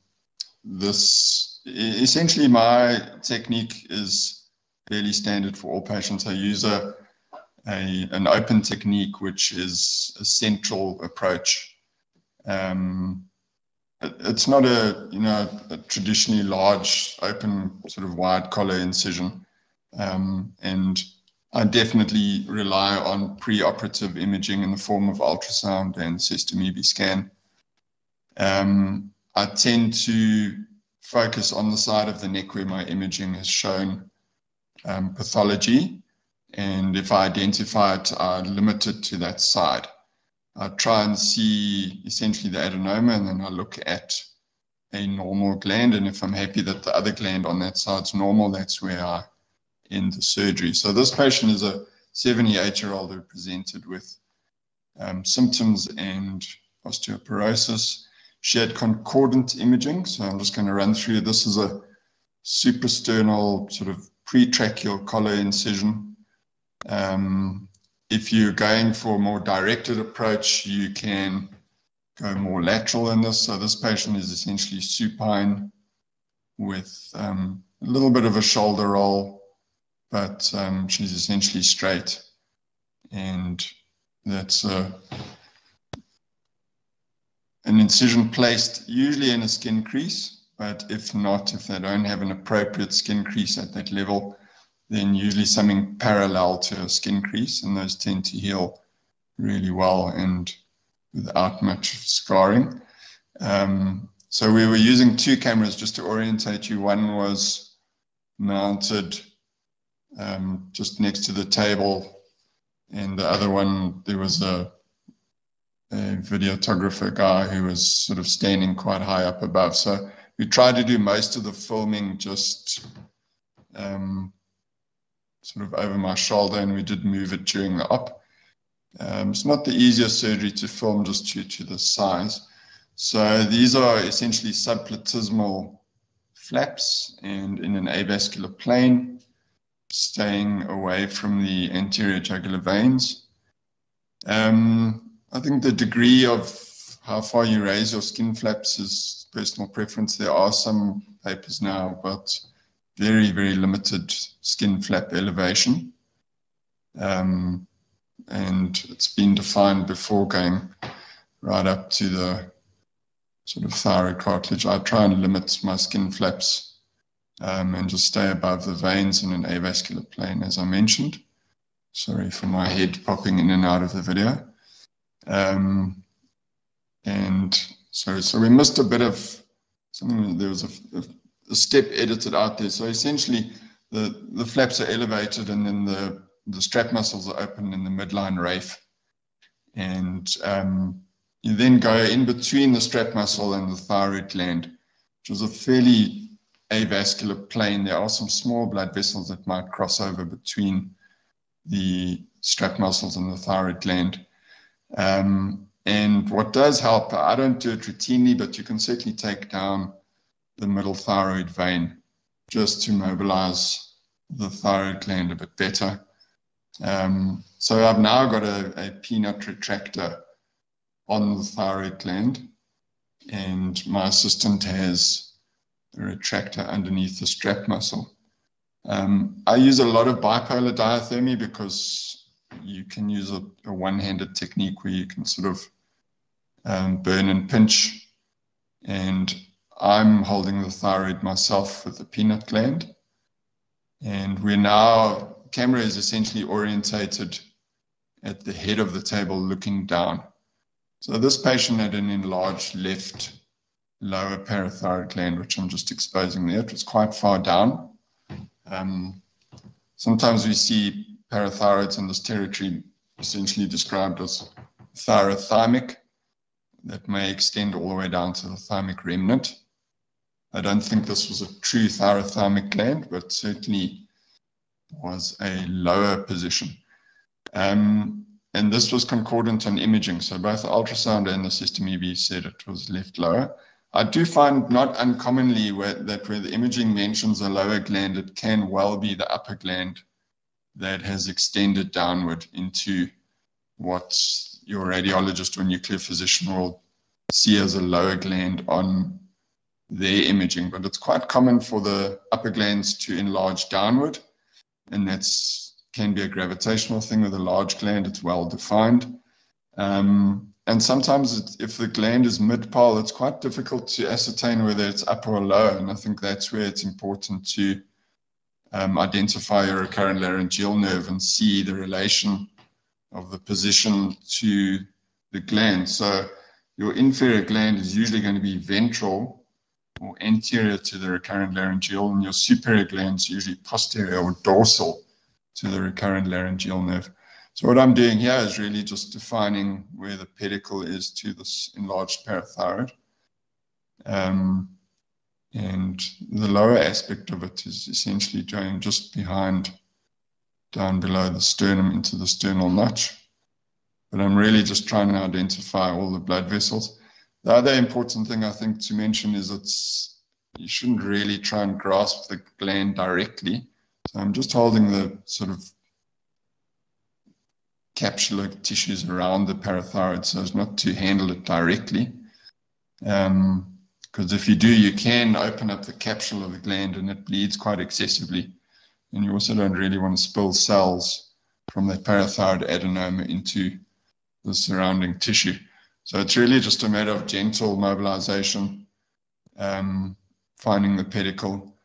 this essentially my technique is fairly standard for all patients. I use a, a an open technique, which is a central approach. Um, it's not a you know a traditionally large open sort of wide collar incision, um, and I definitely rely on pre-operative imaging in the form of ultrasound and sestamibi scan. Um, I tend to focus on the side of the neck where my imaging has shown um, pathology. And if I identify it, I limit it to that side. I try and see essentially the adenoma, and then I look at a normal gland. And if I'm happy that the other gland on that side is normal, that's where I end the surgery. So this patient is a 78 year old who presented with um, symptoms and osteoporosis. She had concordant imaging. So I'm just going to run through. This is a suprasternal sort of pretracheal collar incision. Um, if you're going for a more directed approach, you can go more lateral in this. So this patient is essentially supine with um, a little bit of a shoulder roll, but um, she's essentially straight. And that's a, an incision placed usually in a skin crease. But if not, if they don't have an appropriate skin crease at that level, then usually something parallel to a skin crease, and those tend to heal really well and without much scarring. Um, so we were using two cameras just to orientate you. One was mounted um, just next to the table, and the other one there was a, a videographer guy who was sort of standing quite high up above. So we tried to do most of the filming just um, sort of over my shoulder, and we did move it during the op. Um, it's not the easiest surgery to film just due to the size. So these are essentially subplatysmal flaps and in an avascular plane, staying away from the anterior jugular veins. Um, I think the degree of how far you raise your skin flaps is personal preference. There are some papers now, but very, very limited skin flap elevation. Um, and it's been defined before going right up to the sort of thyroid cartilage. I try and limit my skin flaps um, and just stay above the veins in an avascular plane, as I mentioned. Sorry for my head popping in and out of the video. Um, and so, so we missed a bit of something. There was a, a, step edited out there. So essentially, the, the flaps are elevated and then the, the strap muscles are open in the midline raphe. And um, you then go in between the strap muscle and the thyroid gland, which is a fairly avascular plane. There are some small blood vessels that might cross over between the strap muscles and the thyroid gland. Um, and what does help, I don't do it routinely, but you can certainly take down the middle thyroid vein just to mobilize the thyroid gland a bit better. Um, so I've now got a, a, peanut retractor on the thyroid gland, and my assistant has a retractor underneath the strap muscle. Um, I use a lot of bipolar diathermy because you can use a, a one-handed technique where you can sort of um, burn and pinch. And I'm holding the thyroid myself with the peanut gland. And we're now, camera is essentially orientated at the head of the table looking down. So this patient had an enlarged left lower parathyroid gland, which I'm just exposing there. It was quite far down. Um, sometimes we see parathyroids in this territory essentially described as thyrothymic that may extend all the way down to the thymic remnant. I don't think this was a true thyrothymic gland, but certainly was a lower position. Um, and this was concordant on imaging. So both the ultrasound and the sestamibi said it was left lower. I do find not uncommonly where, that where the imaging mentions a lower gland, it can well be the upper gland that has extended downward into what your radiologist or nuclear physician will see as a lower gland on their imaging. But it's quite common for the upper glands to enlarge downward, and that's can be a gravitational thing with a large gland. It's well defined. Um, and sometimes if the gland is mid-pole, it's quite difficult to ascertain whether it's upper or lower. And I think that's where it's important to um, identify your recurrent laryngeal nerve and see the relation of the position to the gland. So your inferior gland is usually going to be ventral or anterior to the recurrent laryngeal, and your superior gland is usually posterior or dorsal to the recurrent laryngeal nerve. So what I'm doing here is really just defining where the pedicle is to this enlarged parathyroid. Um, and the lower aspect of it is essentially going just behind, down below the sternum into the sternal notch. But I'm really just trying to identify all the blood vessels. The other important thing I think to mention is it's you shouldn't really try and grasp the gland directly so I'm just holding the sort of capsular tissues around the parathyroid so as not to handle it directly. Because um, if you do, you can open up the capsule of the gland and it bleeds quite excessively. And you also don't really want to spill cells from that parathyroid adenoma into the surrounding tissue. So it's really just a matter of gentle mobilization, um, finding the pedicle,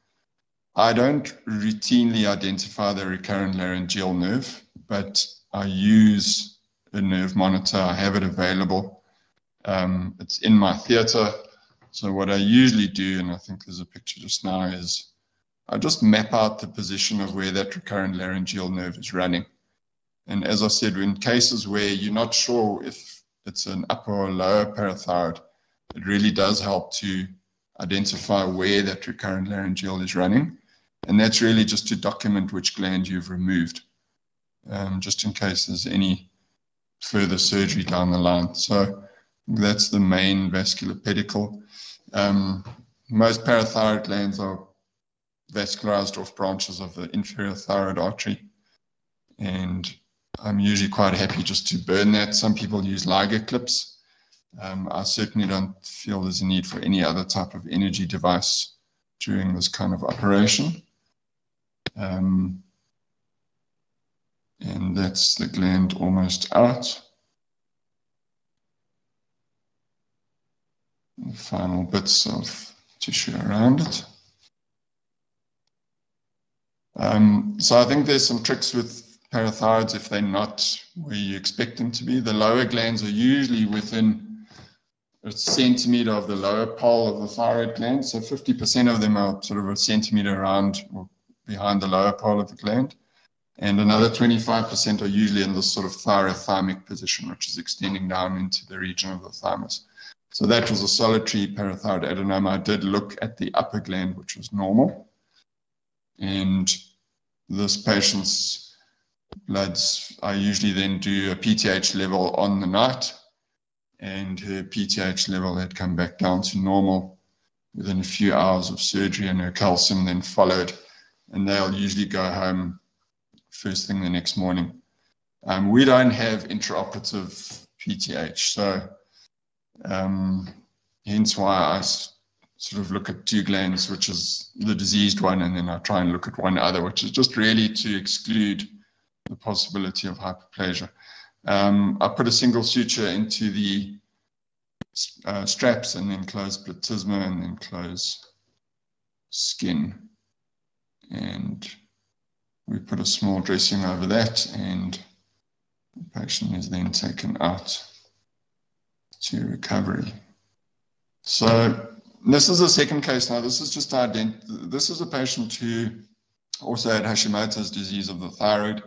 I don't routinely identify the recurrent laryngeal nerve, but I use a nerve monitor. I have it available. Um, it's in my theater. So what I usually do, and I think there's a picture just now, is I just map out the position of where that recurrent laryngeal nerve is running. And as I said, in cases where you're not sure if it's an upper or lower parathyroid, it really does help to identify where that recurrent laryngeal is running. And that's really just to document which gland you've removed, um, just in case there's any further surgery down the line. So that's the main vascular pedicle. Um, most parathyroid glands are vascularized off branches of the inferior thyroid artery. And I'm usually quite happy just to burn that. Some people use Liga clips. Um, I certainly don't feel there's a need for any other type of energy device during this kind of operation. Um, and that's the gland almost out. The final bits of tissue around it. Um, so I think there's some tricks with parathyroids if they're not where you expect them to be. The lower glands are usually within a centimeter of the lower pole of the thyroid gland. So 50% of them are sort of a centimeter around or behind the lower pole of the gland. And another 25% are usually in this sort of thyrothymic position, which is extending down into the region of the thymus. So that was a solitary parathyroid adenoma. I did look at the upper gland, which was normal. And this patient's bloods, I usually then do a PTH level on the night and her PTH level had come back down to normal within a few hours of surgery, and her calcium then followed. And they'll usually go home first thing the next morning. Um, we don't have intraoperative PTH, so um, hence why I sort of look at two glands, which is the diseased one, and then I try and look at one other, which is just really to exclude the possibility of hyperplasia. Um, I put a single suture into the uh, straps and then close platysma and then close skin. And we put a small dressing over that and the patient is then taken out to recovery. So this is a second case now. This is just ident- this is a patient who also had Hashimoto's disease of the thyroid.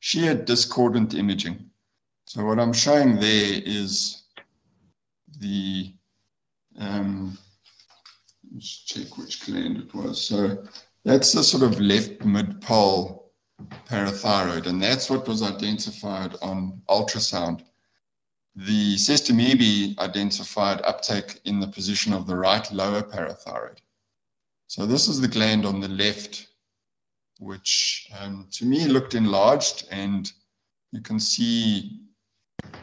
She had discordant imaging. So what I'm showing there is the, um, let's check which gland it was. So that's the sort of left mid-pole parathyroid, and that's what was identified on ultrasound. The Sestamibi identified uptake in the position of the right lower parathyroid. So this is the gland on the left, which um, to me looked enlarged, and you can see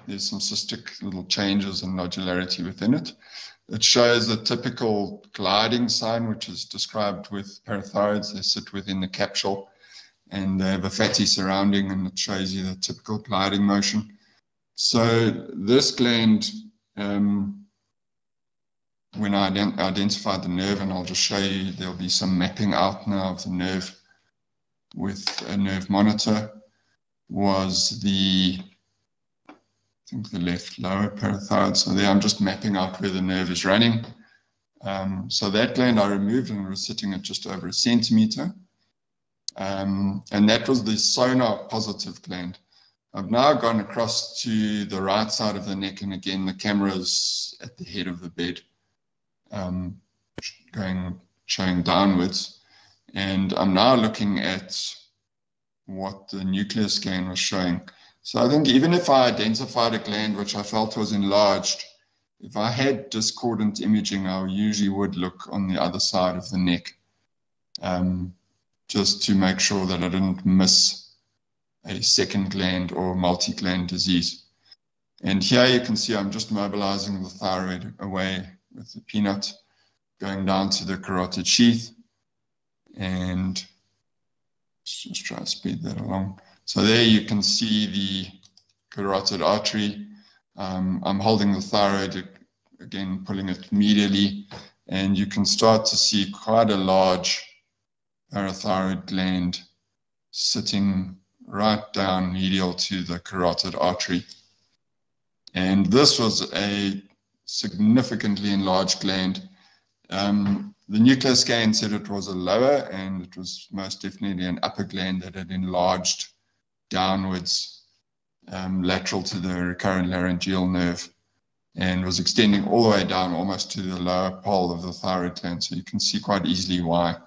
there's some cystic little changes and nodularity within it. It shows a typical gliding sign, which is described with parathyroids. They sit within the capsule and they have a fatty surrounding, and it shows you the typical gliding motion. So this gland, um, when I ident identified the nerve, and I'll just show you, there'll be some mapping out now of the nerve with a nerve monitor, was the I think the left lower parathyroid. So there I'm just mapping out where the nerve is running. Um, so that gland I removed and was sitting at just over a centimeter. Um, and that was the sonar positive gland. I've now gone across to the right side of the neck, and again, the camera is at the head of the bed, um, going showing downwards. And I'm now looking at what the nuclear scan was showing. So I think even if I identified a gland which I felt was enlarged, if I had discordant imaging, I usually would look on the other side of the neck um, just to make sure that I didn't miss a second gland or multi-gland disease. And here you can see I'm just mobilizing the thyroid away with the peanut, going down to the carotid sheath. And let's just try to speed that along. So there you can see the carotid artery. Um, I'm holding the thyroid, again, pulling it medially, and you can start to see quite a large parathyroid gland sitting right down medial to the carotid artery. And this was a significantly enlarged gland. Um, the nuclear scan said it was a lower and it was most definitely an upper gland that had enlarged downwards, um, lateral to the recurrent laryngeal nerve, and was extending all the way down almost to the lower pole of the thyroid gland. So you can see quite easily why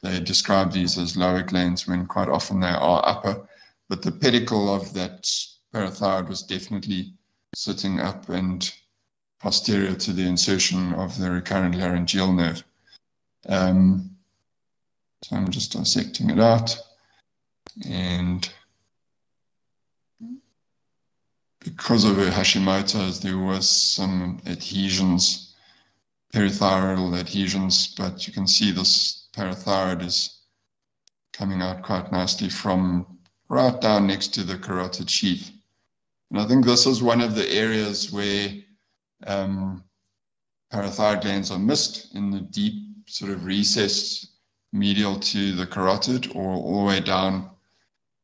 they describe these as lower glands when quite often they are upper. But the pedicle of that parathyroid was definitely sitting up and posterior to the insertion of the recurrent laryngeal nerve. Um, so I'm just dissecting it out. And because of her Hashimoto's, there was some adhesions, parathyroidal adhesions, but you can see this parathyroid is coming out quite nicely from right down next to the carotid sheath. And I think this is one of the areas where um, parathyroid glands are missed in the deep sort of recess medial to the carotid or all the way down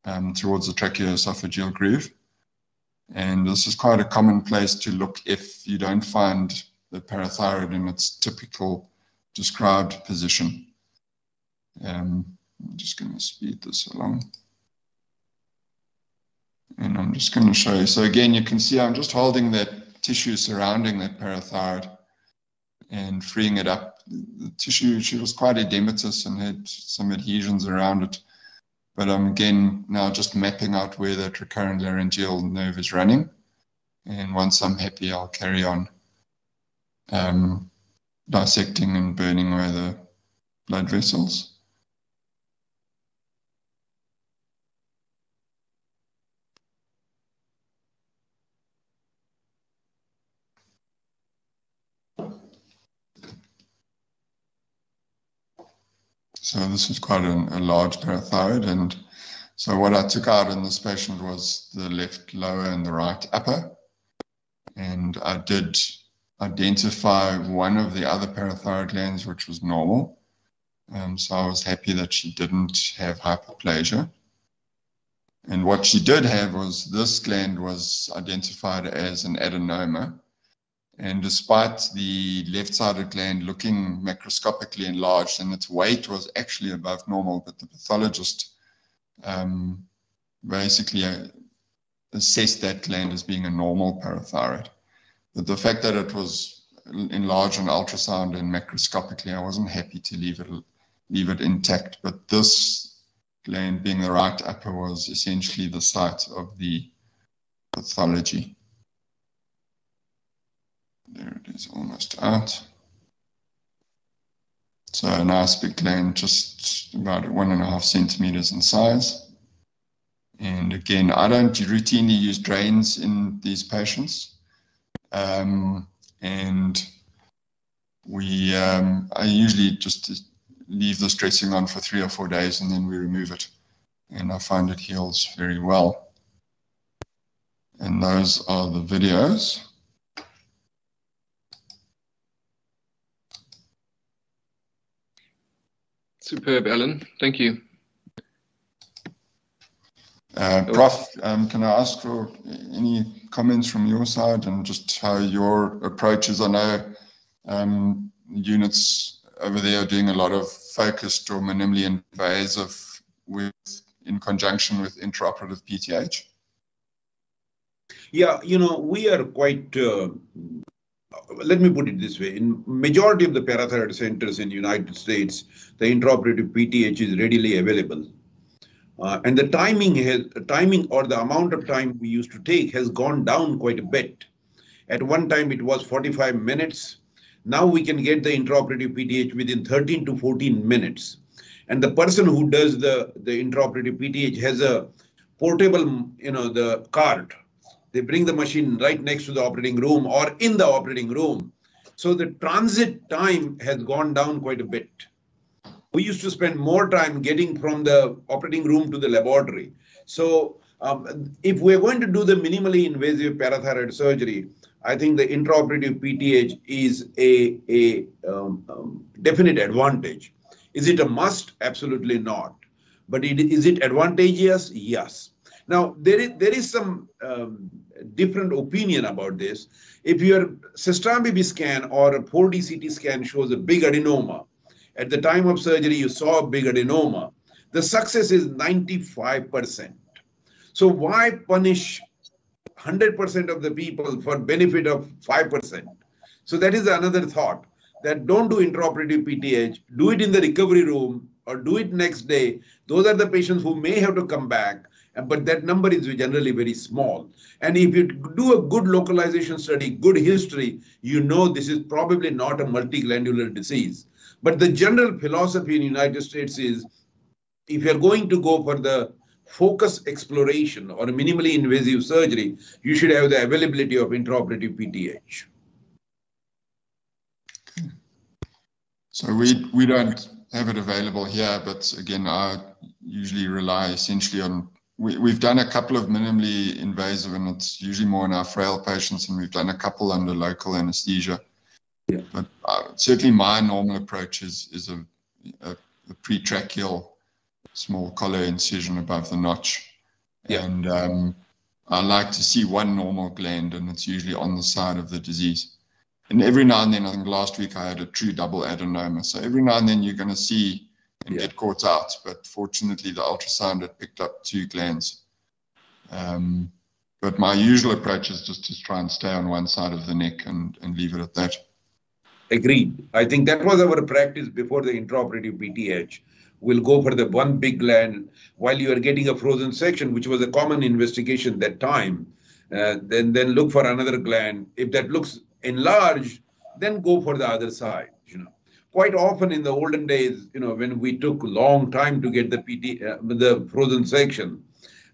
um, towards the tracheoesophageal groove. And this is quite a common place to look if you don't find the parathyroid in its typical described position. Um, I'm just going to speed this along. And I'm just going to show you. So again, you can see I'm just holding that tissue surrounding that parathyroid and freeing it up. The tissue, she was quite edematous and had some adhesions around it. But I'm again now just mapping out where that recurrent laryngeal nerve is running. And once I'm happy, I'll carry on um, dissecting and burning away the blood vessels. So this was quite a, a large parathyroid. And so what I took out in this patient was the left lower and the right upper. And I did identify one of the other parathyroid glands, which was normal. Um, so I was happy that she didn't have hyperplasia. And what she did have was this gland was identified as an adenoma. And despite the left-sided gland looking macroscopically enlarged and its weight was actually above normal, but the pathologist um, basically uh, assessed that gland as being a normal parathyroid. But the fact that it was enlarged on ultrasound and macroscopically, I wasn't happy to leave it leave it intact. But this gland being the right upper was essentially the site of the pathology. There it is, almost out. So a nice big gland, just about one and a half centimeters in size. And again, I don't routinely use drains in these patients. Um, and we, um, I usually just leave this dressing on for three or four days and then we remove it. And I find it heals very well. And those are the videos. Superb, Alan. Thank you. Uh, Prof, um, can I ask for any comments from your side and just how your approach is? I know um, units over there are doing a lot of focused or minimally invasive with in conjunction with intraoperative PTH. Yeah, you know, we are quite uh, let me put it this way. In majority of the parathyroid centers in united states the intraoperative pth is readily available. Uh, and the timing has timing or the amount of time we used to take has gone down quite a bit. At one time it was 45 minutes. Now we can get the intraoperative pth within 13 to 14 minutes. And the person who does the the intraoperative pth has a portable you know the cart they bring the machine right next to the operating room or in the operating room. So the transit time has gone down quite a bit. We used to spend more time getting from the operating room to the laboratory. So um, if we're going to do the minimally invasive parathyroid surgery, I think the intraoperative PTH is a, a um, um, definite advantage. Is it a must? Absolutely not. But it, is it advantageous? Yes. Now, there is, there is some um, different opinion about this. If your BB scan or a 4D CT scan shows a big adenoma, at the time of surgery you saw a big adenoma, the success is 95%. So why punish 100% of the people for benefit of 5%? So that is another thought that don't do intraoperative PTH, do it in the recovery room or do it next day. Those are the patients who may have to come back but that number is generally very small. And if you do a good localization study, good history, you know this is probably not a multiglandular disease. But the general philosophy in the United States is if you're going to go for the focus exploration or minimally invasive surgery, you should have the availability of intraoperative PTH. So we, we don't have it available here, but again, I usually rely essentially on we, we've done a couple of minimally invasive, and it's usually more in our frail patients, and we've done a couple under local anesthesia. Yeah. But uh, certainly, my normal approach is is a, a, a pretracheal small collar incision above the notch, yeah. and um, I like to see one normal gland, and it's usually on the side of the disease. and every now and then, I think last week I had a true double adenoma. So every now and then you're going to see and yeah. get caught out. But fortunately, the ultrasound had picked up two glands. Um, but my usual approach is just to try and stay on one side of the neck and, and leave it at that. Agreed. I think that was our practice before the intraoperative PTH. We'll go for the one big gland while you are getting a frozen section, which was a common investigation that time. Uh, then, then look for another gland. If that looks enlarged, then go for the other side. You know, quite often in the olden days, you know, when we took long time to get the PT, uh, the frozen section,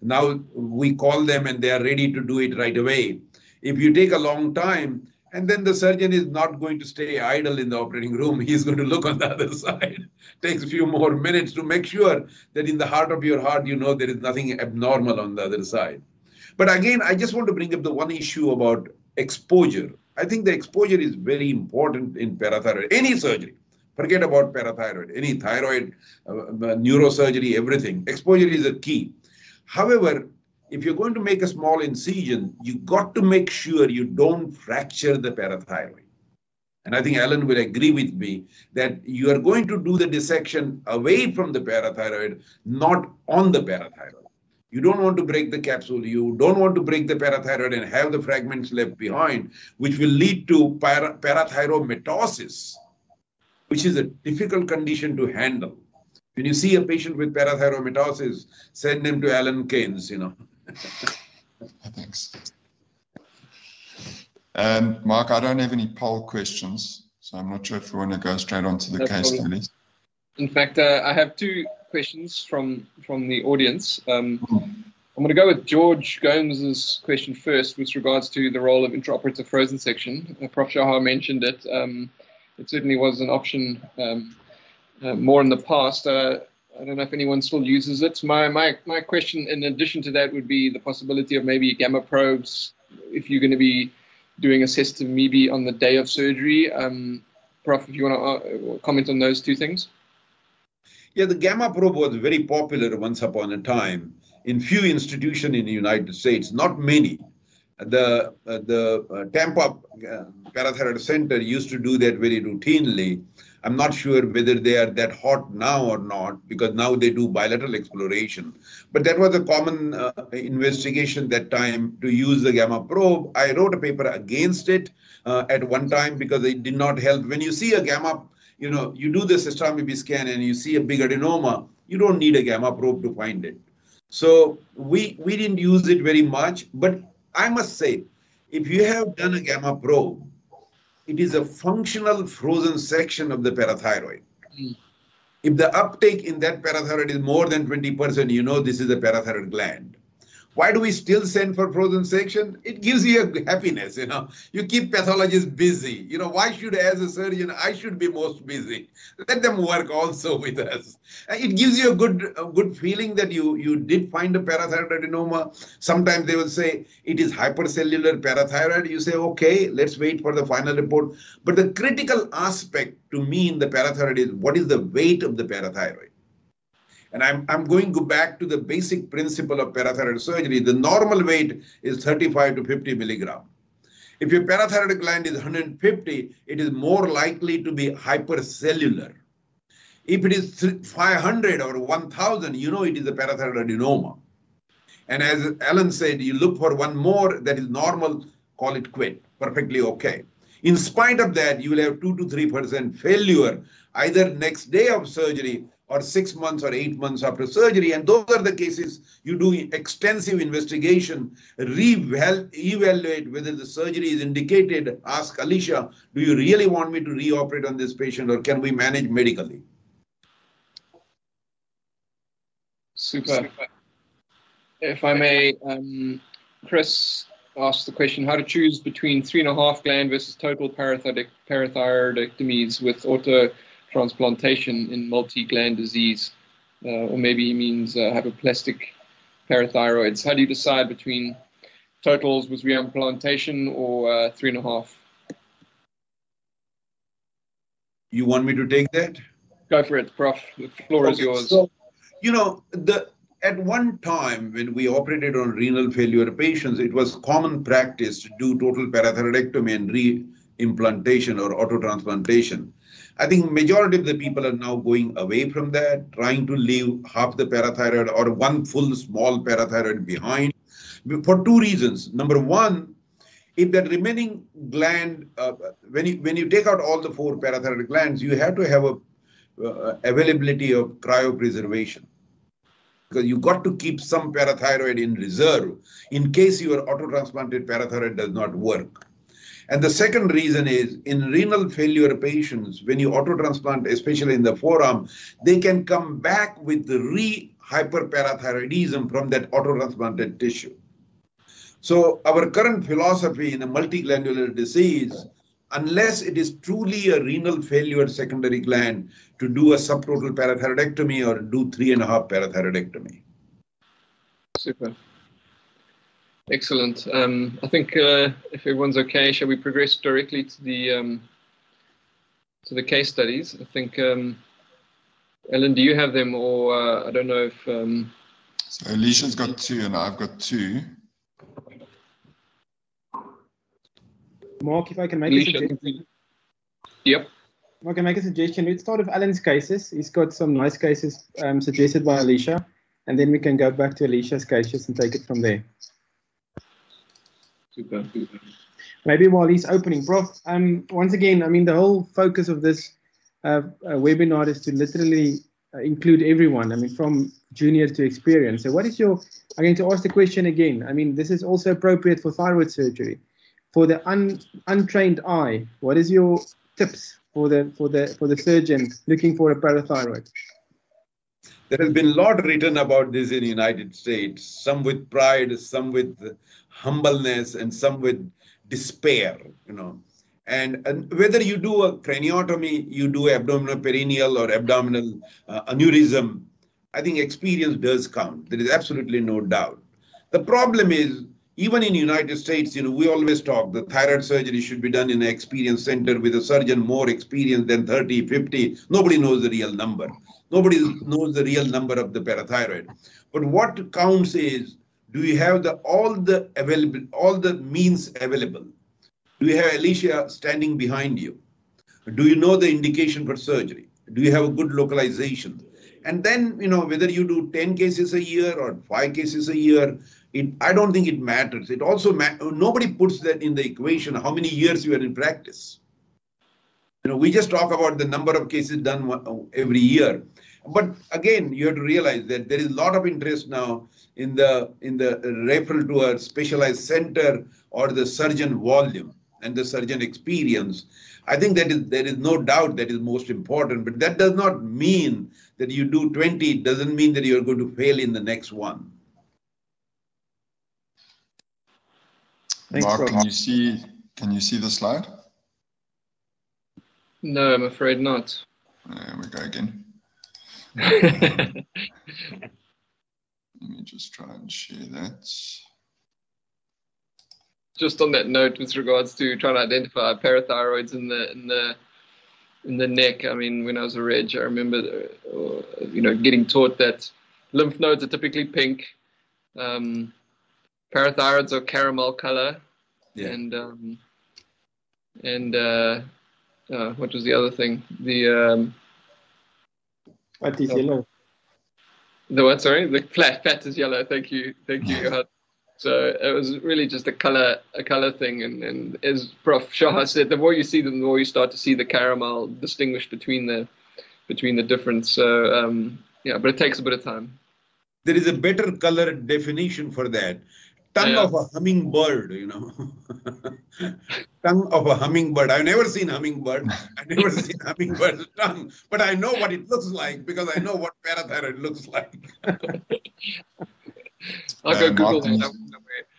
now we call them and they are ready to do it right away. If you take a long time, and then the surgeon is not going to stay idle in the operating room. He's going to look on the other side. Takes a few more minutes to make sure that in the heart of your heart, you know there is nothing abnormal on the other side. But again, I just want to bring up the one issue about exposure. I think the exposure is very important in parathyroid, any surgery. Forget about parathyroid, any thyroid, uh, uh neurosurgery, everything. Exposure is a key. However, if you're going to make a small incision, you got to make sure you don't fracture the parathyroid. And I think Alan will agree with me that you are going to do the dissection away from the parathyroid, not on the parathyroid. You don't want to break the capsule. You don't want to break the parathyroid and have the fragments left behind, which will lead to para- parathyromatosis, which is a difficult condition to handle. When you see a patient with parathyromatosis, send them to Alan Keynes, you know. Thanks. Um, Mark, I don't have any poll questions, so I'm not sure if we want to go straight on to the no case studies. In fact, uh, I have two questions from from the audience. Um, I'm going to go with George Gomes's question first, with regards to the role of intraoperative frozen section. Uh, Prof. Shaha mentioned it. Um, it certainly was an option um, uh, more in the past. Uh, I don't know if anyone still uses it. My, my, my question, in addition to that, would be the possibility of maybe gamma probes if you're going to be doing a sestamibi maybe on the day of surgery. Um, Prof, if you want to uh, comment on those two things. Yeah, the gamma probe was very popular once upon a time in few institutions in the United States, not many. The, uh, the Tampa uh, Parathyroid Center used to do that very routinely. I'm not sure whether they are that hot now or not because now they do bilateral exploration. But that was a common uh, investigation that time to use the gamma probe. I wrote a paper against it uh, at one time because it did not help. When you see a gamma, you know, you do the sestamibi scan and you see a big adenoma, you don't need a gamma probe to find it. So we we didn't use it very much, but I must say, if you have done a gamma probe, it is a functional frozen section of the parathyroid. Mm. If the uptake in that parathyroid is more than 20%, you know this is a parathyroid gland. Why do we still send for frozen section? It gives you a happiness, you know. You keep pathologists busy. You know, why should, as a surgeon, I should be most busy? Let them work also with us. It gives you a good, a good feeling that you you did find a parathyroid adenoma. Sometimes they will say it is hypercellular parathyroid. You say, okay, let's wait for the final report. But the critical aspect to me in the parathyroid is what is the weight of the parathyroid? And I'm, I'm going go back to the basic principle of parathyroid surgery. The normal weight is 35 to 50 milligram. If your parathyroid gland is 150, it is more likely to be hypercellular. If it is 500 or 1000, you know it is a parathyroid adenoma. And as Alan said, you look for one more that is normal, call it quit. Perfectly okay. In spite of that, you will have 2 to 3% failure either next day of surgery or six months or eight months after surgery. And those are the cases you do extensive investigation, re-evaluate whether the surgery is indicated. Ask Alicia, do you really want me to reoperate on this patient or can we manage medically? Super. If I may, um, Chris asked the question how to choose between three and a half gland versus total parathyroidectomies with auto transplantation in multi-gland disease, uh, or maybe he means uh, hyperplastic parathyroids. How do you decide between totals with reimplantation or uh, three and a half? You want me to take that? Go for it, Prof. The floor okay, is yours. So, you know, the at one time when we operated on renal failure patients, it was common practice to do total parathyroidectomy and re implantation or auto transplantation. I think majority of the people are now going away from that, trying to leave half the parathyroid or one full small parathyroid behind for two reasons. Number one, if that remaining gland, uh, when you when you take out all the four parathyroid glands, you have to have a uh, availability of cryopreservation because you got to keep some parathyroid in reserve in case your auto-transplanted parathyroid does not work. And the second reason is in renal failure patients, when you auto-transplant, especially in the forearm, they can come back with the re-hyperparathyroidism from that auto-transplanted tissue. So our current philosophy in a multiglandular disease, unless it is truly a renal failure secondary gland, to do a subtotal parathyroidectomy or do three and a half parathyroidectomy. Super. Excellent. Um, I think uh, if everyone's okay, shall we progress directly to the um, to the case studies? I think um, Ellen, do you have them, or uh, I don't know if. Um, so Alicia's got two, and I've got two. Mark, if I can make a suggestion. Yep. I can make a suggestion. Let's start with Alan's cases. He's got some nice cases um, suggested by Alicia, and then we can go back to Alicia's cases and take it from there. Super. Maybe while he's opening, Prof. Um, once again, I mean, the whole focus of this uh, uh, webinar is to literally uh, include everyone. I mean, from junior to experience. So, what is your? I'm going to ask the question again. I mean, this is also appropriate for thyroid surgery for the un, untrained eye, what is your tips for the for the for the surgeon looking for a parathyroid? There has been a lot written about this in the United States, some with pride, some with humbleness, and some with despair, you know. And, and whether you do a craniotomy, you do abdominal perineal or abdominal uh, aneurysm, I think experience does count. There is absolutely no doubt. The problem is even in United States, you know, we always talk the thyroid surgery should be done in an experienced center with a surgeon more experienced than 30, 50. Nobody knows the real number. Nobody knows the real number of the parathyroid. But what counts is, do you have the all the available, all the means available? Do you have Alicia standing behind you? Do you know the indication for surgery? Do you have a good localization? And then, you know, whether you do 10 cases a year or five cases a year, it, I don't think it matters. It also ma- nobody puts that in the equation. How many years you are in practice? You know, we just talk about the number of cases done every year. But again, you have to realize that there is a lot of interest now in the in the referral to a specialized center or the surgeon volume and the surgeon experience. I think that is there is no doubt that is most important. But that does not mean that you do 20. It doesn't mean that you are going to fail in the next one. Thanks, Mark, can you see can you see the slide? No, I'm afraid not. There we go again. Let me just try and share that. Just on that note, with regards to trying to identify parathyroids in the in the in the neck. I mean, when I was a reg, I remember, uh, you know, getting taught that lymph nodes are typically pink. Um, parathyroids are caramel color, yeah. and um, and uh, uh, what was the other thing? The um, fat is yellow. The what? Sorry, the flat fat is yellow. Thank you, thank you. so it was really just a color a color thing, and, and as Prof Shaha said, the more you see them, the more you start to see the caramel distinguish between the between the difference. So um, yeah, but it takes a bit of time. There is a better color definition for that tongue yeah. of a hummingbird, you know. tongue of a hummingbird. I've never seen hummingbird. I've never seen hummingbird's tongue, but I know what it looks like because I know what parathyroid looks like. I'll go uh, Google Martin, that.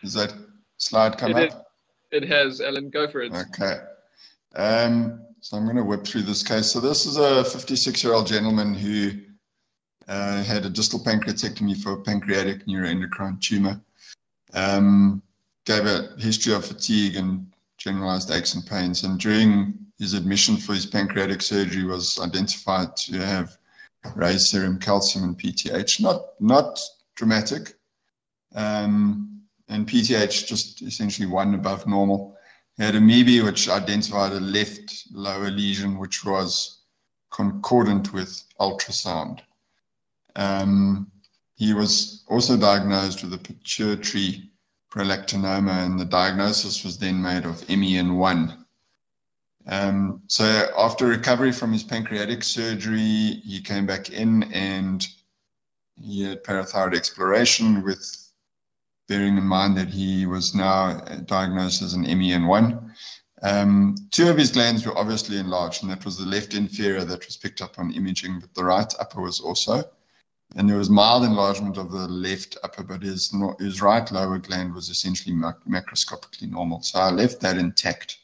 Is that slide come it up? Is, it has, Ellen. Go for it. Okay. Um, so I'm going to whip through this case. So this is a 56-year-old gentleman who uh, had a distal pancreatectomy for a pancreatic neuroendocrine tumor. Um, gave a history of fatigue and generalized aches and pains. And during his admission for his pancreatic surgery, was identified to have raised serum calcium and PTH. Not not dramatic, um, and PTH just essentially one above normal. He had a which identified a left lower lesion, which was concordant with ultrasound. Um, he was also diagnosed with a pituitary prolactinoma, and the diagnosis was then made of MEN1. Um, so after recovery from his pancreatic surgery, he came back in and he had parathyroid exploration with bearing in mind that he was now diagnosed as an MEN1. Um, two of his glands were obviously enlarged, and that was the left inferior that was picked up on imaging, but the right upper was also. And there was mild enlargement of the left upper, but his, his right lower gland was essentially macroscopically normal. So I left that intact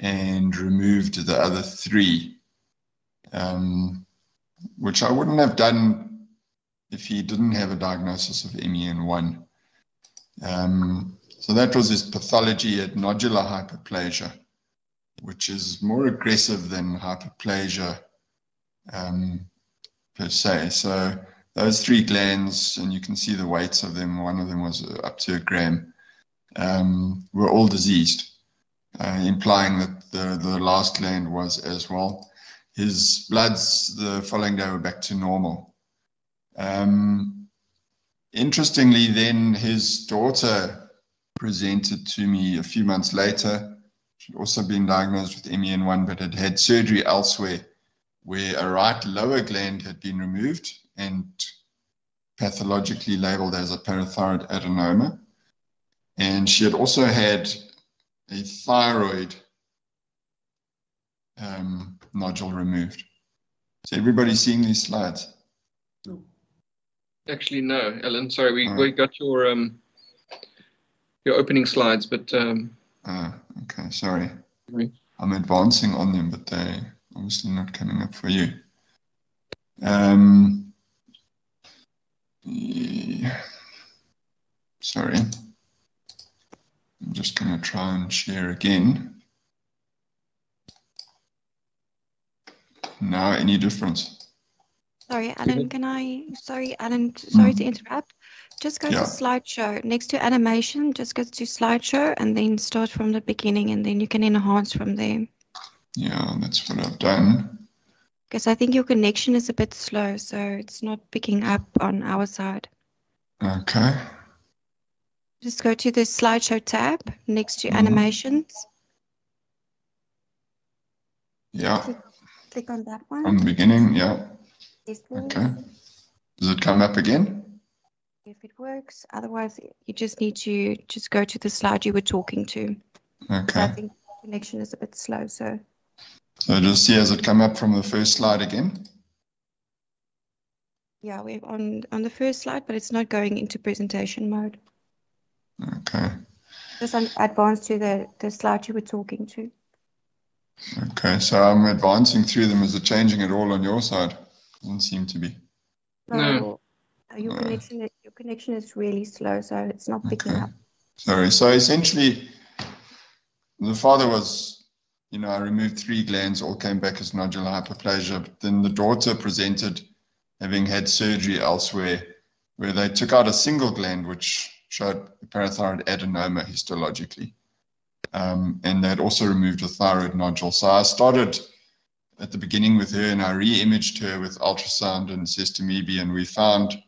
and removed the other three, um, which I wouldn't have done if he didn't have a diagnosis of MEN1. Um, so that was his pathology at nodular hyperplasia, which is more aggressive than hyperplasia um, per se. So those three glands, and you can see the weights of them, one of them was up to a gram, um, were all diseased, uh, implying that the, the last gland was as well. His bloods the following day were back to normal. Um, interestingly, then his daughter presented to me a few months later. She'd also been diagnosed with MEN1, but had had surgery elsewhere where a right lower gland had been removed and pathologically labeled as a parathyroid adenoma. And she had also had a thyroid um, nodule removed. So everybody seeing these slides? No. Actually, no, Ellen. Sorry, we, we got your um, your opening slides, but um... uh, okay, sorry. I'm advancing on them, but they obviously not coming up for you. Um, yeah. Sorry. I'm just going to try and share again. Now, any difference? Sorry, Alan, can I, sorry, Alan, sorry mm. to interrupt. Just go yeah. to slideshow. Next to animation, just go to slideshow and then start from the beginning and then you can enhance from there. Yeah, that's what I've done. Because I think your connection is a bit slow, so it's not picking up on our side. Okay. Just go to the slideshow tab next to mm. animations. Yeah. Click, click, on that one. On the beginning, yeah. Yes, okay. Does it come up again? If it works. Otherwise, you just need to just go to the slide you were talking to. Okay. I think connection is a bit slow, so. So just see as it come up from the first slide again. Yeah, we're on, on the first slide, but it's not going into presentation mode. Okay. Just advance to the, the slide you were talking to. Okay, so I'm advancing through them. Is it changing at all on your side? Doesn't seem to be. No. no. Your connection your connection is really slow, so it's not picking okay. up. Sorry. So essentially, the father was you know, I removed three glands, all came back as nodular hyperplasia. But then the daughter presented having had surgery elsewhere, where they took out a single gland, which showed parathyroid adenoma histologically. Um, and they had also removed a thyroid nodule. So I started at the beginning with her and I re-imaged her with ultrasound and sestamibi, and we found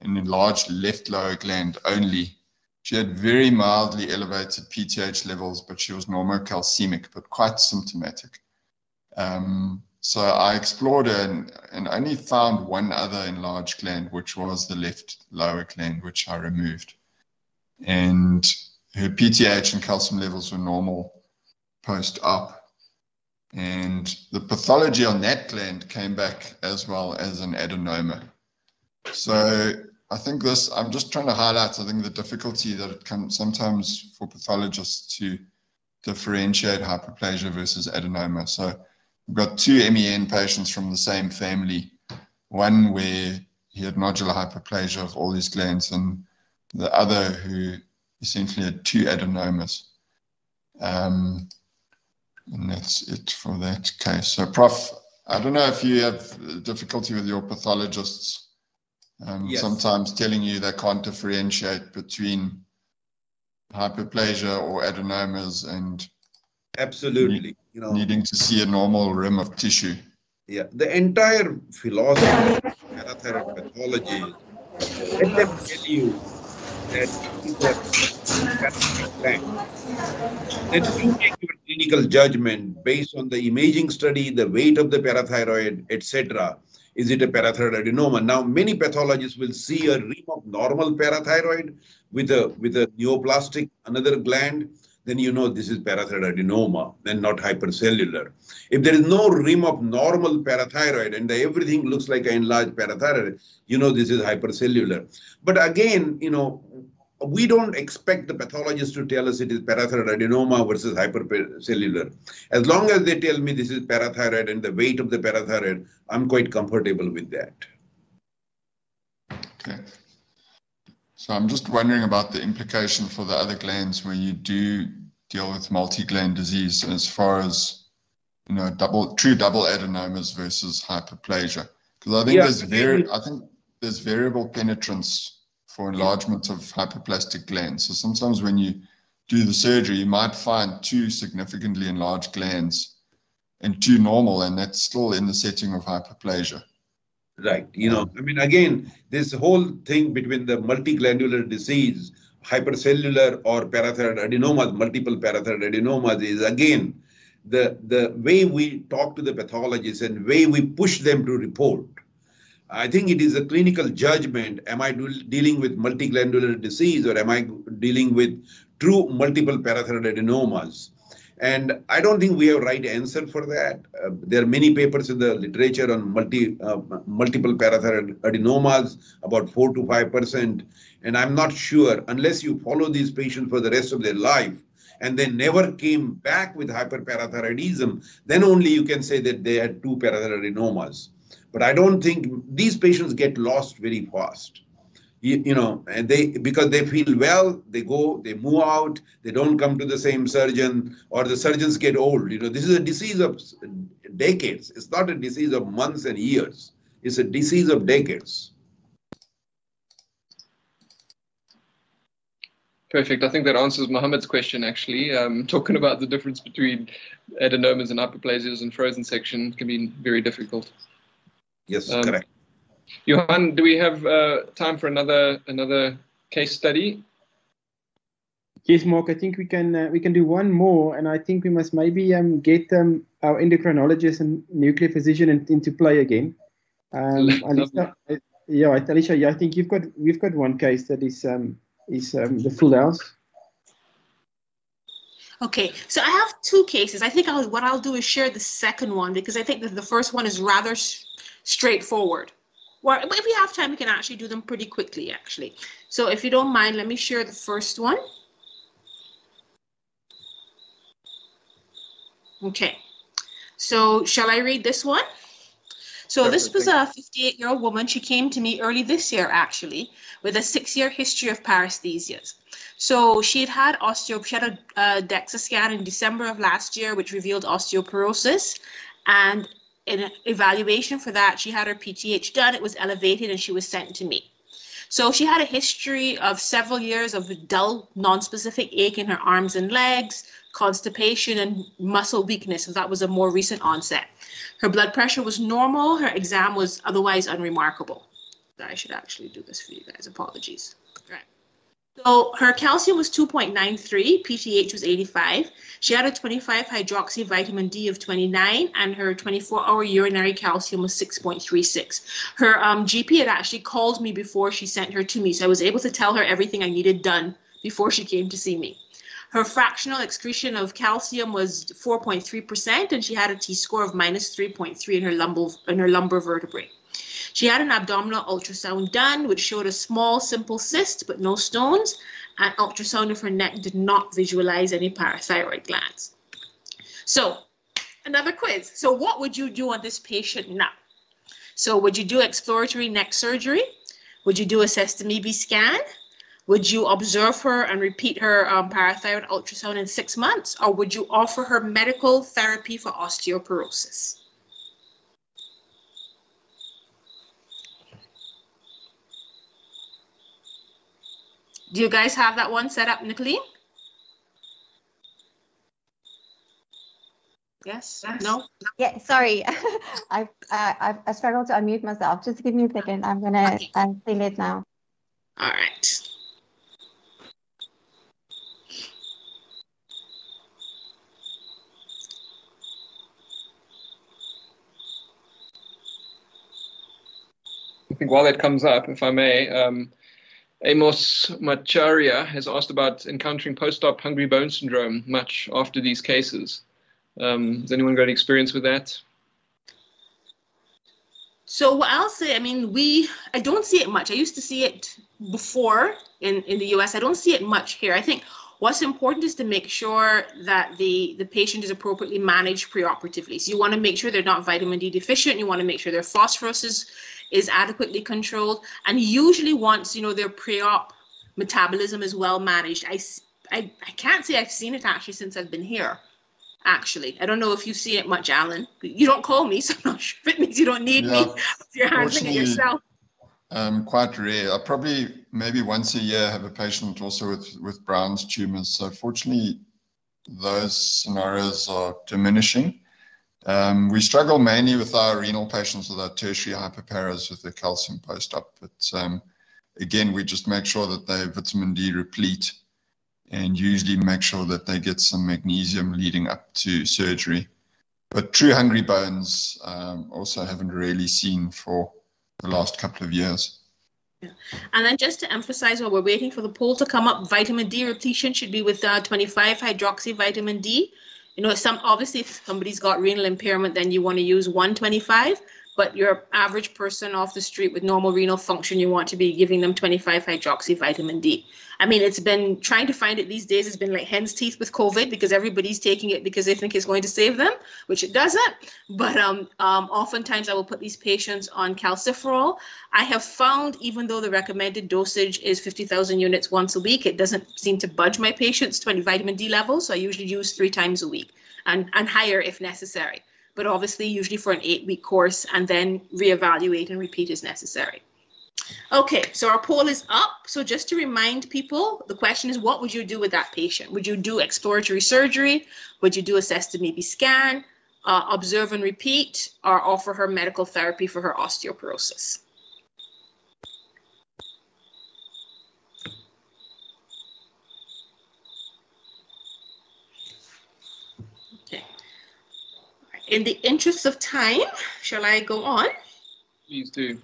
an enlarged left lower gland only she had very mildly elevated PTH levels, but she was normocalcemic, but quite symptomatic. Um, so I explored her and, and, only found one other enlarged gland, which was the left lower gland, which I removed. And her PTH and calcium levels were normal post op. And the pathology on that gland came back as well as an adenoma. So I think this, I'm just trying to highlight, I think the difficulty that it can sometimes for pathologists to differentiate hyperplasia versus adenoma. So we've got two MEN patients from the same family, one where he had nodular hyperplasia of all his glands and the other who essentially had two adenomas. Um, and that's it for that case. So Prof, I don't know if you have difficulty with your pathologists um, yes. sometimes telling you they can't differentiate between hyperplasia or adenomas and absolutely. You know. needing to see a normal rim of tissue. Yeah. The entire philosophy of parathyroid pathology let them tell you that you make your clinical judgment based on the imaging study the weight of the parathyroid etc is it a parathyroid adenoma? Now, many pathologists will see a rim of normal parathyroid with a with a neoplastic another gland. Then you know this is parathyroid adenoma and not hypercellular. If there is no rim of normal parathyroid and everything looks like an enlarged parathyroid, you know this is hypercellular. But again, you know, we don't expect the pathologist to tell us it is parathyroid adenoma versus hypercellular. As long as they tell me this is parathyroid and the weight of the parathyroid, I'm quite comfortable with that. Okay. So I'm just wondering about the implication for the other glands where you do deal with multi-gland disease as far as you know double true double adenomas versus hyperplasia. Because I think yeah, there's very I think there's variable penetrance for enlargement of hyperplastic glands. So sometimes when you do the surgery, you might find two significantly enlarged glands and two normal, and that's still in the setting of hyperplasia. Right. You know, I mean, again, this whole thing between the multiglandular disease, hypercellular or parathyroid adenomas, multiple parathyroid adenomas is again the the way we talk to the pathologists and way we push them to report I think it is a clinical judgment. Am I dealing with multiglandular disease or am I dealing with true multiple parathyroid adenomas? And I don't think we have right answer for that. Uh, there are many papers in the literature on multi, uh, multiple parathyroid adenomas, about 4 to 5%. And I'm not sure, unless you follow these patients for the rest of their life, and they never came back with hyperparathyroidism, then only you can say that they had two parathyroid adenomas. But I don't think these patients get lost very fast. You, you, know, and they because they feel well, they go, they move out, they don't come to the same surgeon, or the surgeons get old. You know, this is a disease of decades. It's not a disease of months and years. It's a disease of decades. Perfect. I think that answers Mohammed's question actually. Um, talking about the difference between adenomas and hyperplasias and frozen section can be very difficult. Yes, um, correct. Johan, do we have uh, time for another another case study? Yes, Mark. I think we can uh, we can do one more, and I think we must maybe um, get um, our endocrinologist and nuclear physician in, into play again. Um, Alicia, uh, yeah, Alicia, yeah, I think you've got we've got one case that is um, is um, the full house. Okay, so I have two cases. I think I'll, what I'll do is share the second one because I think that the first one is rather straightforward. Well, if we have time, we can actually do them pretty quickly, actually. So if you don't mind, let me share the first one. Okay, so shall I read this one? So this was a 58 year old woman. She came to me early this year, actually, with a six year history of paresthesias. So she had had osteo, she had a, a DEXA scan in December of last year, which revealed osteoporosis. And an evaluation for that. She had her PTH done, it was elevated, and she was sent to me. So she had a history of several years of dull, non-specific ache in her arms and legs, constipation, and muscle weakness. So that was a more recent onset. Her blood pressure was normal. Her exam was otherwise unremarkable. I should actually do this for you guys. Apologies. So her calcium was 2.93, PTH was 85. She had a 25 hydroxy vitamin D of 29, and her 24 hour urinary calcium was 6.36. Her um, GP had actually called me before she sent her to me, so I was able to tell her everything I needed done before she came to see me. Her fractional excretion of calcium was 4.3%, and she had a T score of minus 3.3 in her lumbar, in her lumbar vertebrae. She had an abdominal ultrasound done, which showed a small, simple cyst, but no stones. An ultrasound of her neck did not visualize any parathyroid glands. So, another quiz. So, what would you do on this patient now? So, would you do exploratory neck surgery? Would you do a sestamibi scan? Would you observe her and repeat her um, parathyroid ultrasound in six months? Or would you offer her medical therapy for osteoporosis? Do you guys have that one set up, Nicole? Yes. yes. No. Yeah. Sorry, I, I I struggled to unmute myself. Just give me a second. I'm gonna okay. Uh, I'm it now. All right. I think while that comes up, if I may, um, Amos Macharia has asked about encountering post-op hungry bone syndrome much after these cases. Um, has anyone got experience with that? So what I'll say, I mean, we, I don't see it much. I used to see it before in, in the US. I don't see it much here. I think what's important is to make sure that the, the patient is appropriately managed preoperatively. So you want to make sure they're not vitamin D deficient. You want to make sure their phosphorus is, is adequately controlled. And usually once, you know, their pre-op metabolism is well managed, I, I, I can't say I've seen it actually since I've been here actually. I don't know if you see it much, Alan. You don't call me, so I'm not sure if it means you don't need yeah, me. You're handling it yourself. Um, quite rare. I probably maybe once a year have a patient also with, with Brown's tumors. So fortunately, those scenarios are diminishing. Um, we struggle mainly with our renal patients with our tertiary hyperparas with the calcium post-op. But um, again, we just make sure that they vitamin D replete and usually make sure that they get some magnesium leading up to surgery. But true hungry bones um, also haven't really seen for the last couple of years. Yeah. And then just to emphasize while we're waiting for the poll to come up, vitamin D repletion should be with uh, 25 hydroxy vitamin D. You know, some obviously if somebody's got renal impairment, then you want to use 125 but your average person off the street with normal renal function, you want to be giving them 25 hydroxy vitamin D. I mean, it's been trying to find it these days has been like hen's teeth with COVID because everybody's taking it because they think it's going to save them, which it doesn't. But um, um, oftentimes I will put these patients on calciferol. I have found, even though the recommended dosage is 50,000 units once a week, it doesn't seem to budge my patients' 20 vitamin D levels. So I usually use three times a week and, and higher if necessary but obviously usually for an eight week course and then reevaluate and repeat as necessary. Okay, so our poll is up. So just to remind people, the question is what would you do with that patient? Would you do exploratory surgery? Would you do a sestamibi scan, uh, observe and repeat, or offer her medical therapy for her osteoporosis? In the interest of time, shall I go on? Please do.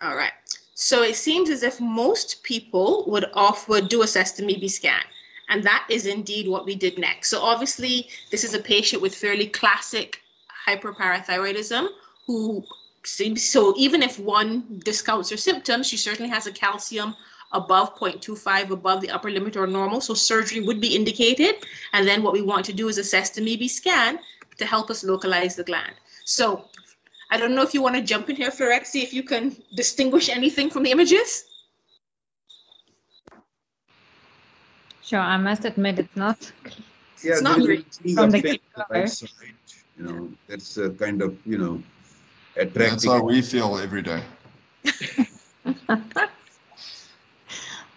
All right. So it seems as if most people would off would do a sestamibi scan. And that is indeed what we did next. So obviously, this is a patient with fairly classic hyperparathyroidism who seems so even if one discounts her symptoms, she certainly has a calcium above 0.25 above the upper limit or normal. So surgery would be indicated. And then what we want to do is assess a sestamibi scan to help us localize the gland. So I don't know if you want to jump in here, Florette, see if you can distinguish anything from the images. Sure, I must admit it's not. Yeah, it's not great. From the right you know, that's a kind of, you know, attractive. That's how we feel every day.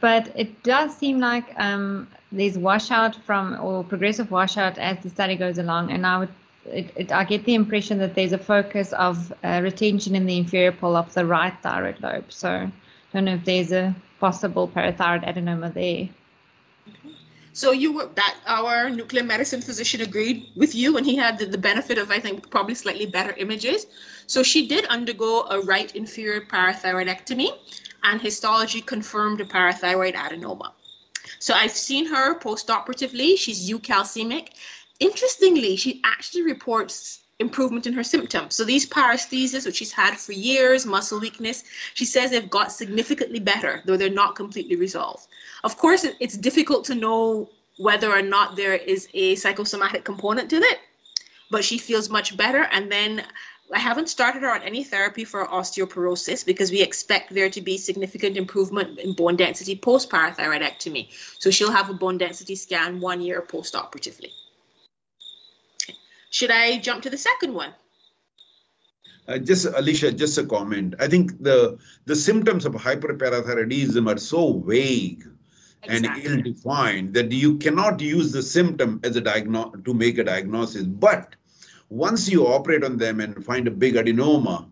but it does seem like um, there's washout from or progressive washout as the study goes along, and I would it, it, I get the impression that there's a focus of uh, retention in the inferior pole of the right thyroid lobe. So I don't know if there's a possible parathyroid adenoma there. So you were that our nuclear medicine physician agreed with you, and he had the, the, benefit of I think probably slightly better images. So she did undergo a right inferior parathyroidectomy, and histology confirmed a parathyroid adenoma. So I've seen her postoperatively. She's eucalcemic, Interestingly, she actually reports improvement in her symptoms. So these paresthesias, which she's had for years, muscle weakness, she says they've got significantly better, though they're not completely resolved. Of course, it's difficult to know whether or not there is a psychosomatic component to it, but she feels much better. And then I haven't started her on any therapy for osteoporosis because we expect there to be significant improvement in bone density post parathyroidectomy. So she'll have a bone density scan one year post operatively. Should I jump to the second one? Uh, just Alicia, just a comment. I think the the symptoms of hyperparathyroidism are so vague exactly. and ill-defined that you cannot use the symptom as a diagno- to make a diagnosis. But once you operate on them and find a big adenoma,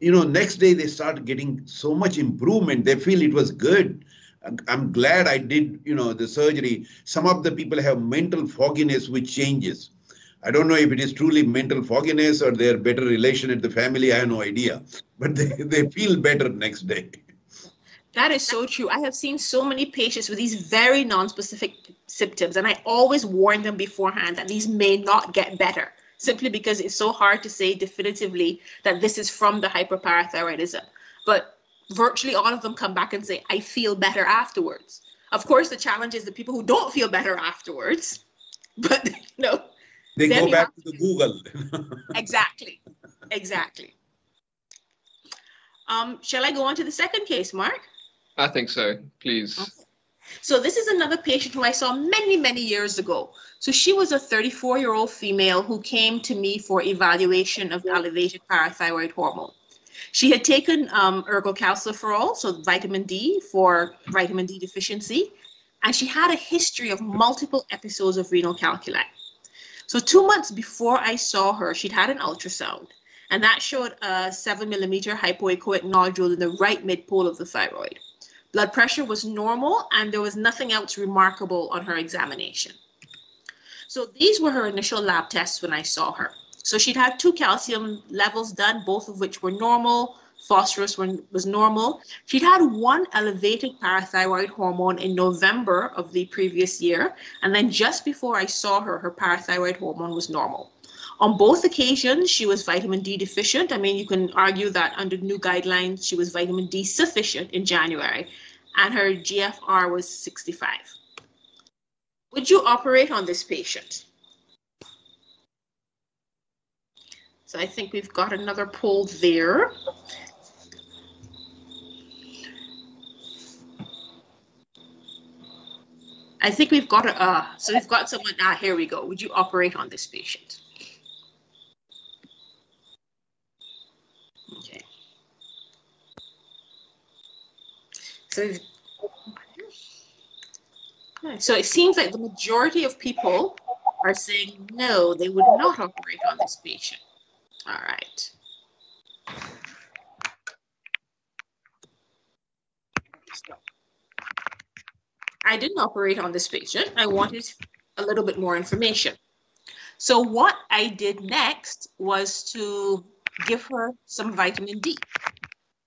you know, next day they start getting so much improvement. They feel it was good. I'm glad I did, you know, the surgery. Some of the people have mental fogginess which changes. I don't know if it is truly mental fogginess or their better relation at the family. I have no idea, but they, they feel better next day. That is so true. I have seen so many patients with these very non-specific symptoms, and I always warn them beforehand that these may not get better simply because it's so hard to say definitively that this is from the hyperparathyroidism. But virtually all of them come back and say, I feel better afterwards. Of course, the challenge is the people who don't feel better afterwards, but you know, they go back to the Google. exactly, exactly. Um, shall I go on to the second case, Mark? I think so, please. Okay. So this is another patient who I saw many, many years ago. So she was a 34 year old female who came to me for evaluation of elevated parathyroid hormone. She had taken um, ergocalciferol, so vitamin D for vitamin D deficiency, and she had a history of multiple episodes of renal calculi. So two months before I saw her, she'd had an ultrasound, and that showed a seven millimeter hypoechoic nodule in the right midpole of the thyroid. Blood pressure was normal, and there was nothing else remarkable on her examination. So these were her initial lab tests when I saw her. So she'd had two calcium levels done, both of which were normal. Phosphorus was normal. She'd had one elevated parathyroid hormone in November of the previous year. And then just before I saw her, her parathyroid hormone was normal. On both occasions, she was vitamin D deficient. I mean, you can argue that under new guidelines, she was vitamin D sufficient in January, and her GFR was 65. Would you operate on this patient? So I think we've got another poll there. I think we've got a, uh, so we've got someone, ah, here we go. Would you operate on this patient? Okay. So, so it seems like the majority of people are saying no, they would not operate on this patient. All right. I didn't operate on this patient. I wanted a little bit more information. So what I did next was to give her some vitamin D.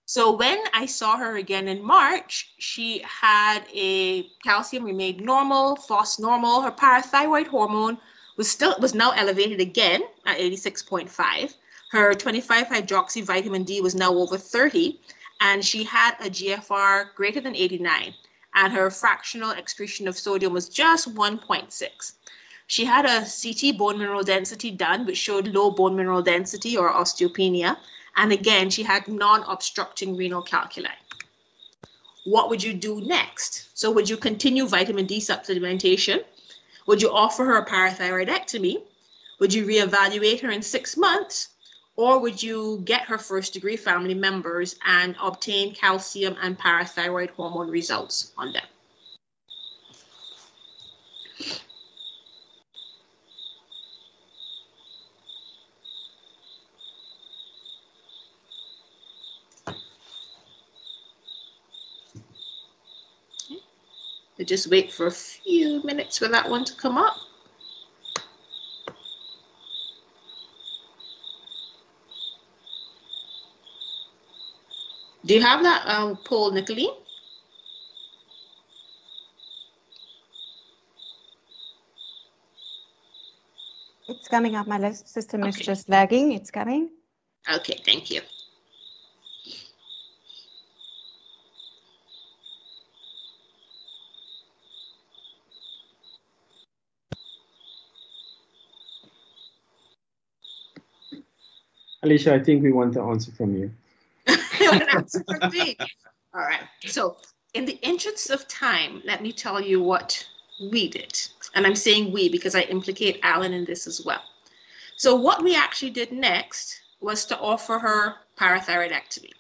So when I saw her again in March, she had a calcium remained normal, phos normal. Her parathyroid hormone was still was now elevated again at 86.5. Her 25 hydroxy vitamin D was now over 30, and she had a GFR greater than 89, and her fractional excretion of sodium was just 1.6. She had a CT bone mineral density done, which showed low bone mineral density or osteopenia. And again, she had non obstructing renal calculi. What would you do next? So, would you continue vitamin D supplementation? Would you offer her a parathyroidectomy? Would you reevaluate her in six months? Or would you get her first degree family members and obtain calcium and parathyroid hormone results on them? just wait for a few minutes for that one to come up. Do you have that um, poll, Nicolene? It's coming up. My system okay. is just lagging. It's coming. Okay, thank you. Alicia, I think we want the answer from you. All right. So, in the interest of time, let me tell you what we did. And I'm saying we because I implicate Alan in this as well. So, what we actually did next was to offer her parathyroidectomy.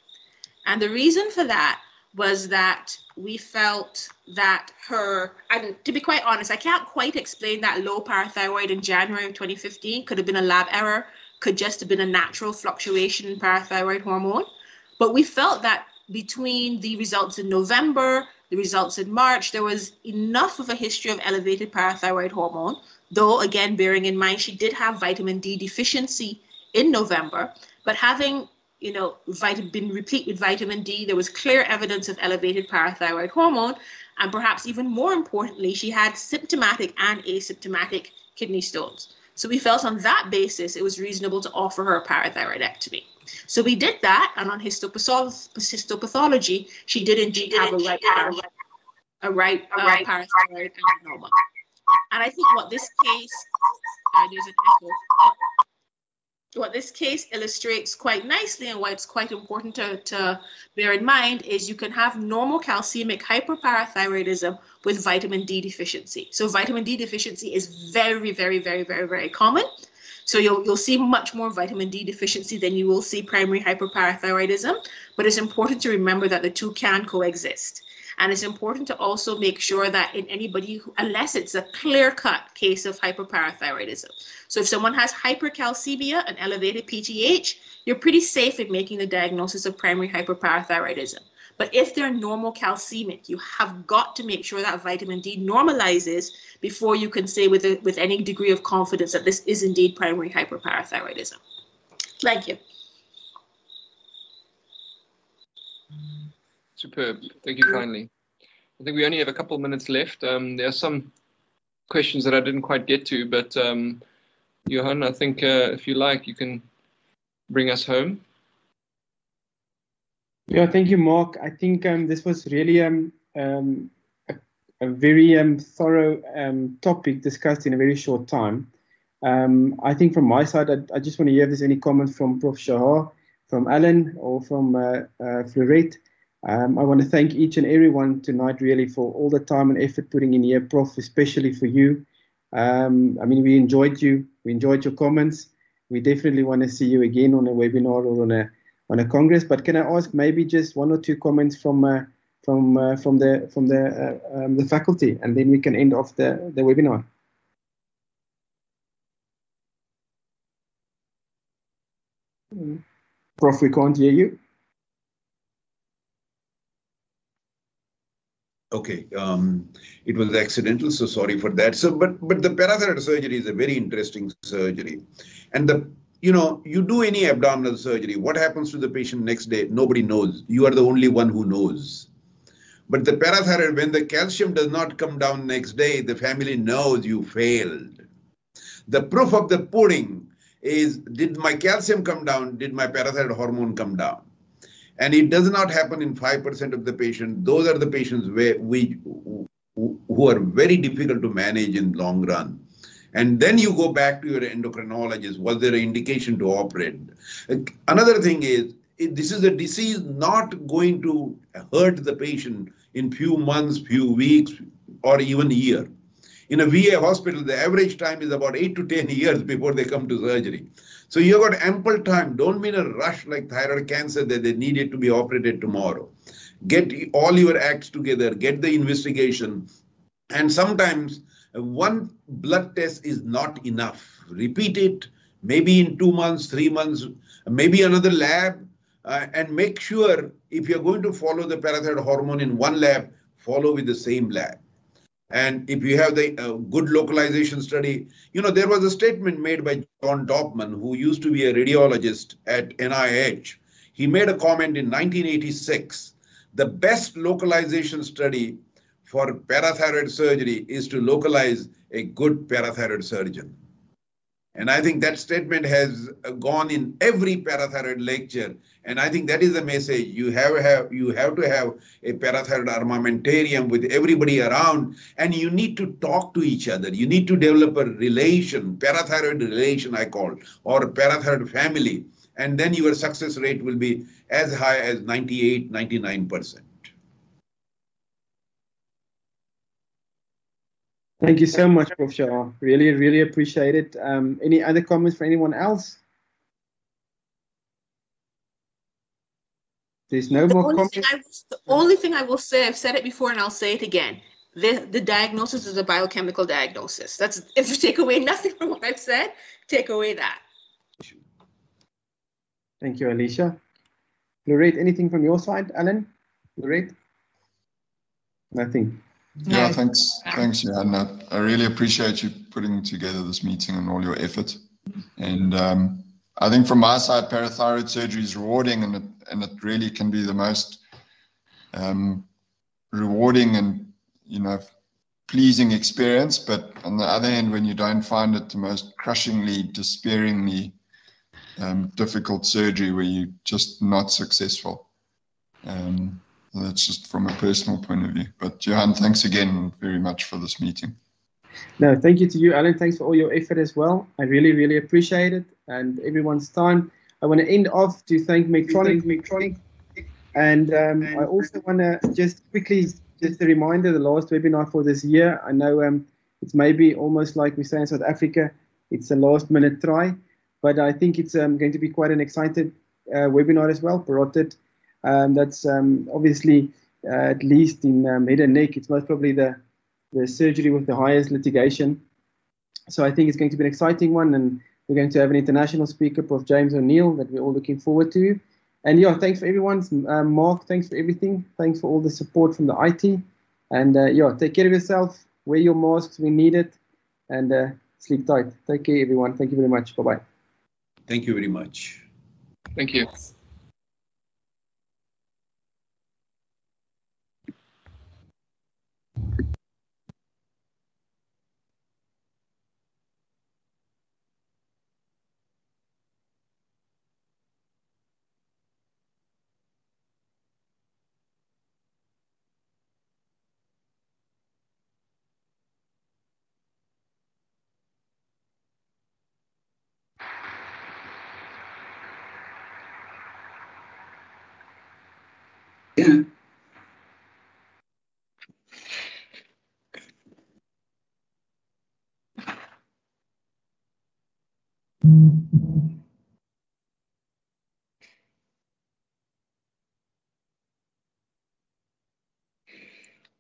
And the reason for that was that we felt that her, and to be quite honest, I can't quite explain that low parathyroid in January of 2015. Could have been a lab error, could just have been a natural fluctuation in parathyroid hormone. But we felt that between the results in November, the results in March, there was enough of a history of elevated parathyroid hormone, though, again, bearing in mind she did have vitamin D deficiency in November, but having you know, vitamin, been replete with vitamin D. There was clear evidence of elevated parathyroid hormone. And perhaps even more importantly, she had symptomatic and asymptomatic kidney stones. So we felt on that basis it was reasonable to offer her a parathyroidectomy. So we did that, and on histopathology, she did indeed have a right, a right, a right uh, parathyroid adenoma. And I think what this case, uh, there's an echo what this case illustrates quite nicely and why it's quite important to, to bear in mind is you can have normocalcemic hyperparathyroidism with vitamin D deficiency. So vitamin D deficiency is very, very, very, very, very common. So you'll, you'll see much more vitamin D deficiency than you will see primary hyperparathyroidism. But it's important to remember that the two can coexist. And it's important to also make sure that in anybody, who, unless it's a clear cut case of hyperparathyroidism. So if someone has hypercalcemia, an elevated PTH, you're pretty safe in making the diagnosis of primary hyperparathyroidism. But if they're normocalcemic, you have got to make sure that vitamin D normalizes before you can say with, a, with any degree of confidence that this is indeed primary hyperparathyroidism. Thank you. Superb. Thank you kindly. I think we only have a couple of minutes left. Um, there are some questions that I didn't quite get to, but um, Johan, I think uh, if you like, you can bring us home. Yeah, thank you, Mark. I think um, this was really um, um, a, a, very um, thorough um, topic discussed in a very short time. Um, I think from my side, I, I, just want to hear if there's any comments from Prof. Shaha, from Alan, or from uh, uh, I want to thank each and everyone tonight, really, for all the time and effort putting in here, Prof, especially for you. I mean, we enjoyed you. We enjoyed your comments. We definitely want to see you again on a webinar or on a on a congress. But can I ask maybe just one or two comments from uh, from uh, from the from the uh, um, the faculty, and then we can end off the the webinar. Prof, we can't hear you. Okay, um, it was accidental, so sorry for that. So, but but the parathyroid surgery is a very interesting surgery, and the you know you do any abdominal surgery, what happens to the patient next day? Nobody knows. You are the only one who knows. But the parathyroid, when the calcium does not come down next day, the family knows you failed. The proof of the pudding is: did my calcium come down? Did my parathyroid hormone come down? and it does not happen in 5% of the patients those are the patients where we who are very difficult to manage in long run and then you go back to your endocrinologist was there an indication to operate another thing is this is a disease not going to hurt the patient in few months few weeks or even year in a va hospital the average time is about 8 to 10 years before they come to surgery so you have got ample time. Don't be in a rush like thyroid cancer that they need it to be operated tomorrow. Get all your acts together, get the investigation. And sometimes one blood test is not enough. Repeat it, maybe in two months, three months, maybe another lab, uh, and make sure if you're going to follow the parathyroid hormone in one lab, follow with the same lab. And if you have the uh, good localization study, you know, there was a statement made by John Doppman, who used to be a radiologist at NIH. He made a comment in 1986 the best localization study for parathyroid surgery is to localize a good parathyroid surgeon. And I think that statement has gone in every parathyroid lecture. And I think that is the message. You have, have you have to have a parathyroid armamentarium with everybody around, and you need to talk to each other. You need to develop a relation, parathyroid relation, I call, or parathyroid family. And then your success rate will be as high as 98, 99%. Thank you so much, Prof. Shah. Really, really appreciate it. Um, any other comments for anyone else? there's no the more comments. I, the only thing I will say, I've said it before and I'll say it again. The, the diagnosis is a biochemical diagnosis. That's if you take away nothing from what I've said, take away that. Thank you, Alicia. Florette, anything from your side, Alan? Florette? Nothing. Yeah, thanks, thanks, Johan. I, I really appreciate you putting together this meeting and all your effort. And um, I think from my side, parathyroid surgery is rewarding, and it, and it really can be the most um, rewarding and you know pleasing experience. But on the other hand, when you don't find it the most crushingly, despairingly um, difficult surgery where you're just not successful. Um, that's just from a personal point of view. But Johan, thanks again very much for this meeting. No, thank you to you, Alan. Thanks for all your effort as well. I really, really appreciate it and everyone's time. I want to end off to thank Medtronic, Medtronic, and um, I also want to just quickly, just a reminder, the last webinar for this year. I know um, it's maybe almost like we say in South Africa, it's a last minute try, but I think it's um, going to be quite an exciting uh, webinar as well, parotid. Um, that's um, obviously, uh, at least in um, head and neck, it's most probably the, the surgery with the highest litigation. So I think it's going to be an exciting one, and we're going to have an international speaker, Prof. James O'Neill, that we're all looking forward to. And yeah, thanks for everyone. Um, Mark, thanks for everything. Thanks for all the support from the IT. And uh, yeah, take care of yourself. Wear your masks when needed. And uh, sleep tight. Take care, everyone. Thank you very much. Bye bye. Thank you very much. Thank you.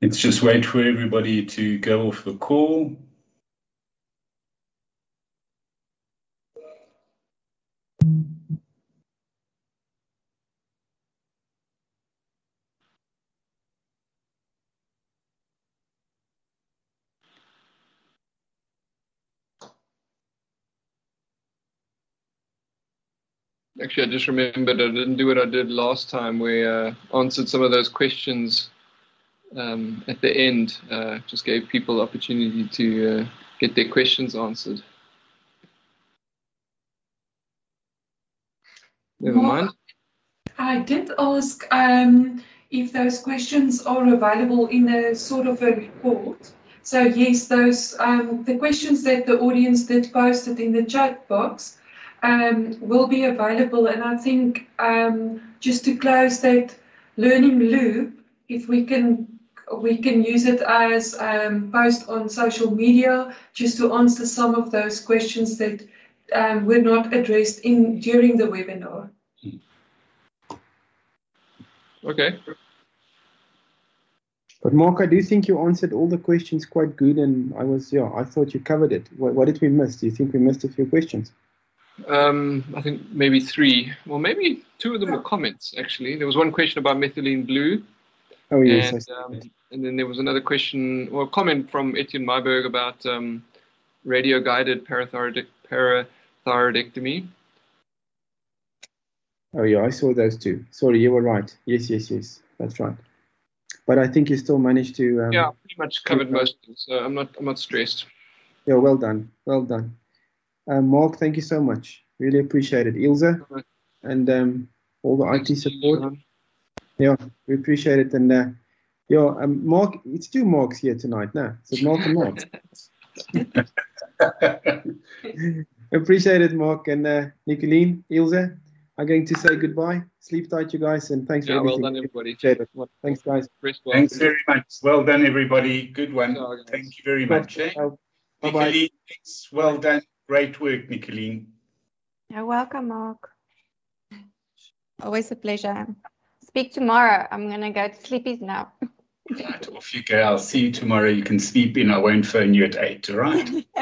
Let's just wait for everybody to go off the call. Actually, I just remembered I didn't do what I did last time, where uh, answered some of those questions um, at the end. Uh, just gave people opportunity to uh, get their questions answered. Never mind. I did ask um, if those questions are available in a sort of a report. So yes, those um, the questions that the audience did posted in the chat box um, will be available. And I think um, just to close that learning loop, if we can we can use it as um, post on social media just to answer some of those questions that um, were not addressed in during the webinar. Okay. But Mark, I do think you answered all the questions quite good, and I was yeah, I thought you covered it. What, what did we miss? Do you think we missed a few questions? Um, I think maybe three. Well, maybe two of them were comments, actually. There was one question about methylene blue. Oh, yes. And, um, and then there was another question or comment from Etienne Myburgh about um, radio guided parathyroid- parathyroidectomy. Oh, yeah, I saw those two. Sorry, you were right. Yes, yes, yes. That's right. But I think you still managed to. Um, yeah, pretty much covered most of it, so I'm not, I'm not stressed. Yeah, well done. Well done. Uh, Mark, thank you so much. Really appreciate it. Ilza and um, all the IT support. Yeah, we appreciate it. And uh, yeah, um, Mark, it's two Marks here tonight now. So Mark and Mark. appreciate it, Mark and uh, Nicoline, Ilza. I'm going to say goodbye. Sleep tight, you guys, and thanks yeah, for everything. well done, everybody. Appreciate it. Thanks, guys. Thanks very much. Well done, everybody. Good one. Thank you very much. Eh? Bye-bye. Nicoline, thanks. Well done. Great work, Nicoline. You're welcome, Mark. Always a pleasure. speak tomorrow. I'm going to go to sleepies now. Right, off you go. I'll see you tomorrow. You can sleep in. I won't phone you at eight, all right?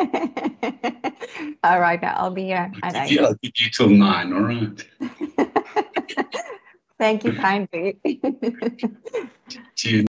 all right, I'll be here at eight. I'll give you till nine, all right? Thank you kindly. Cheers.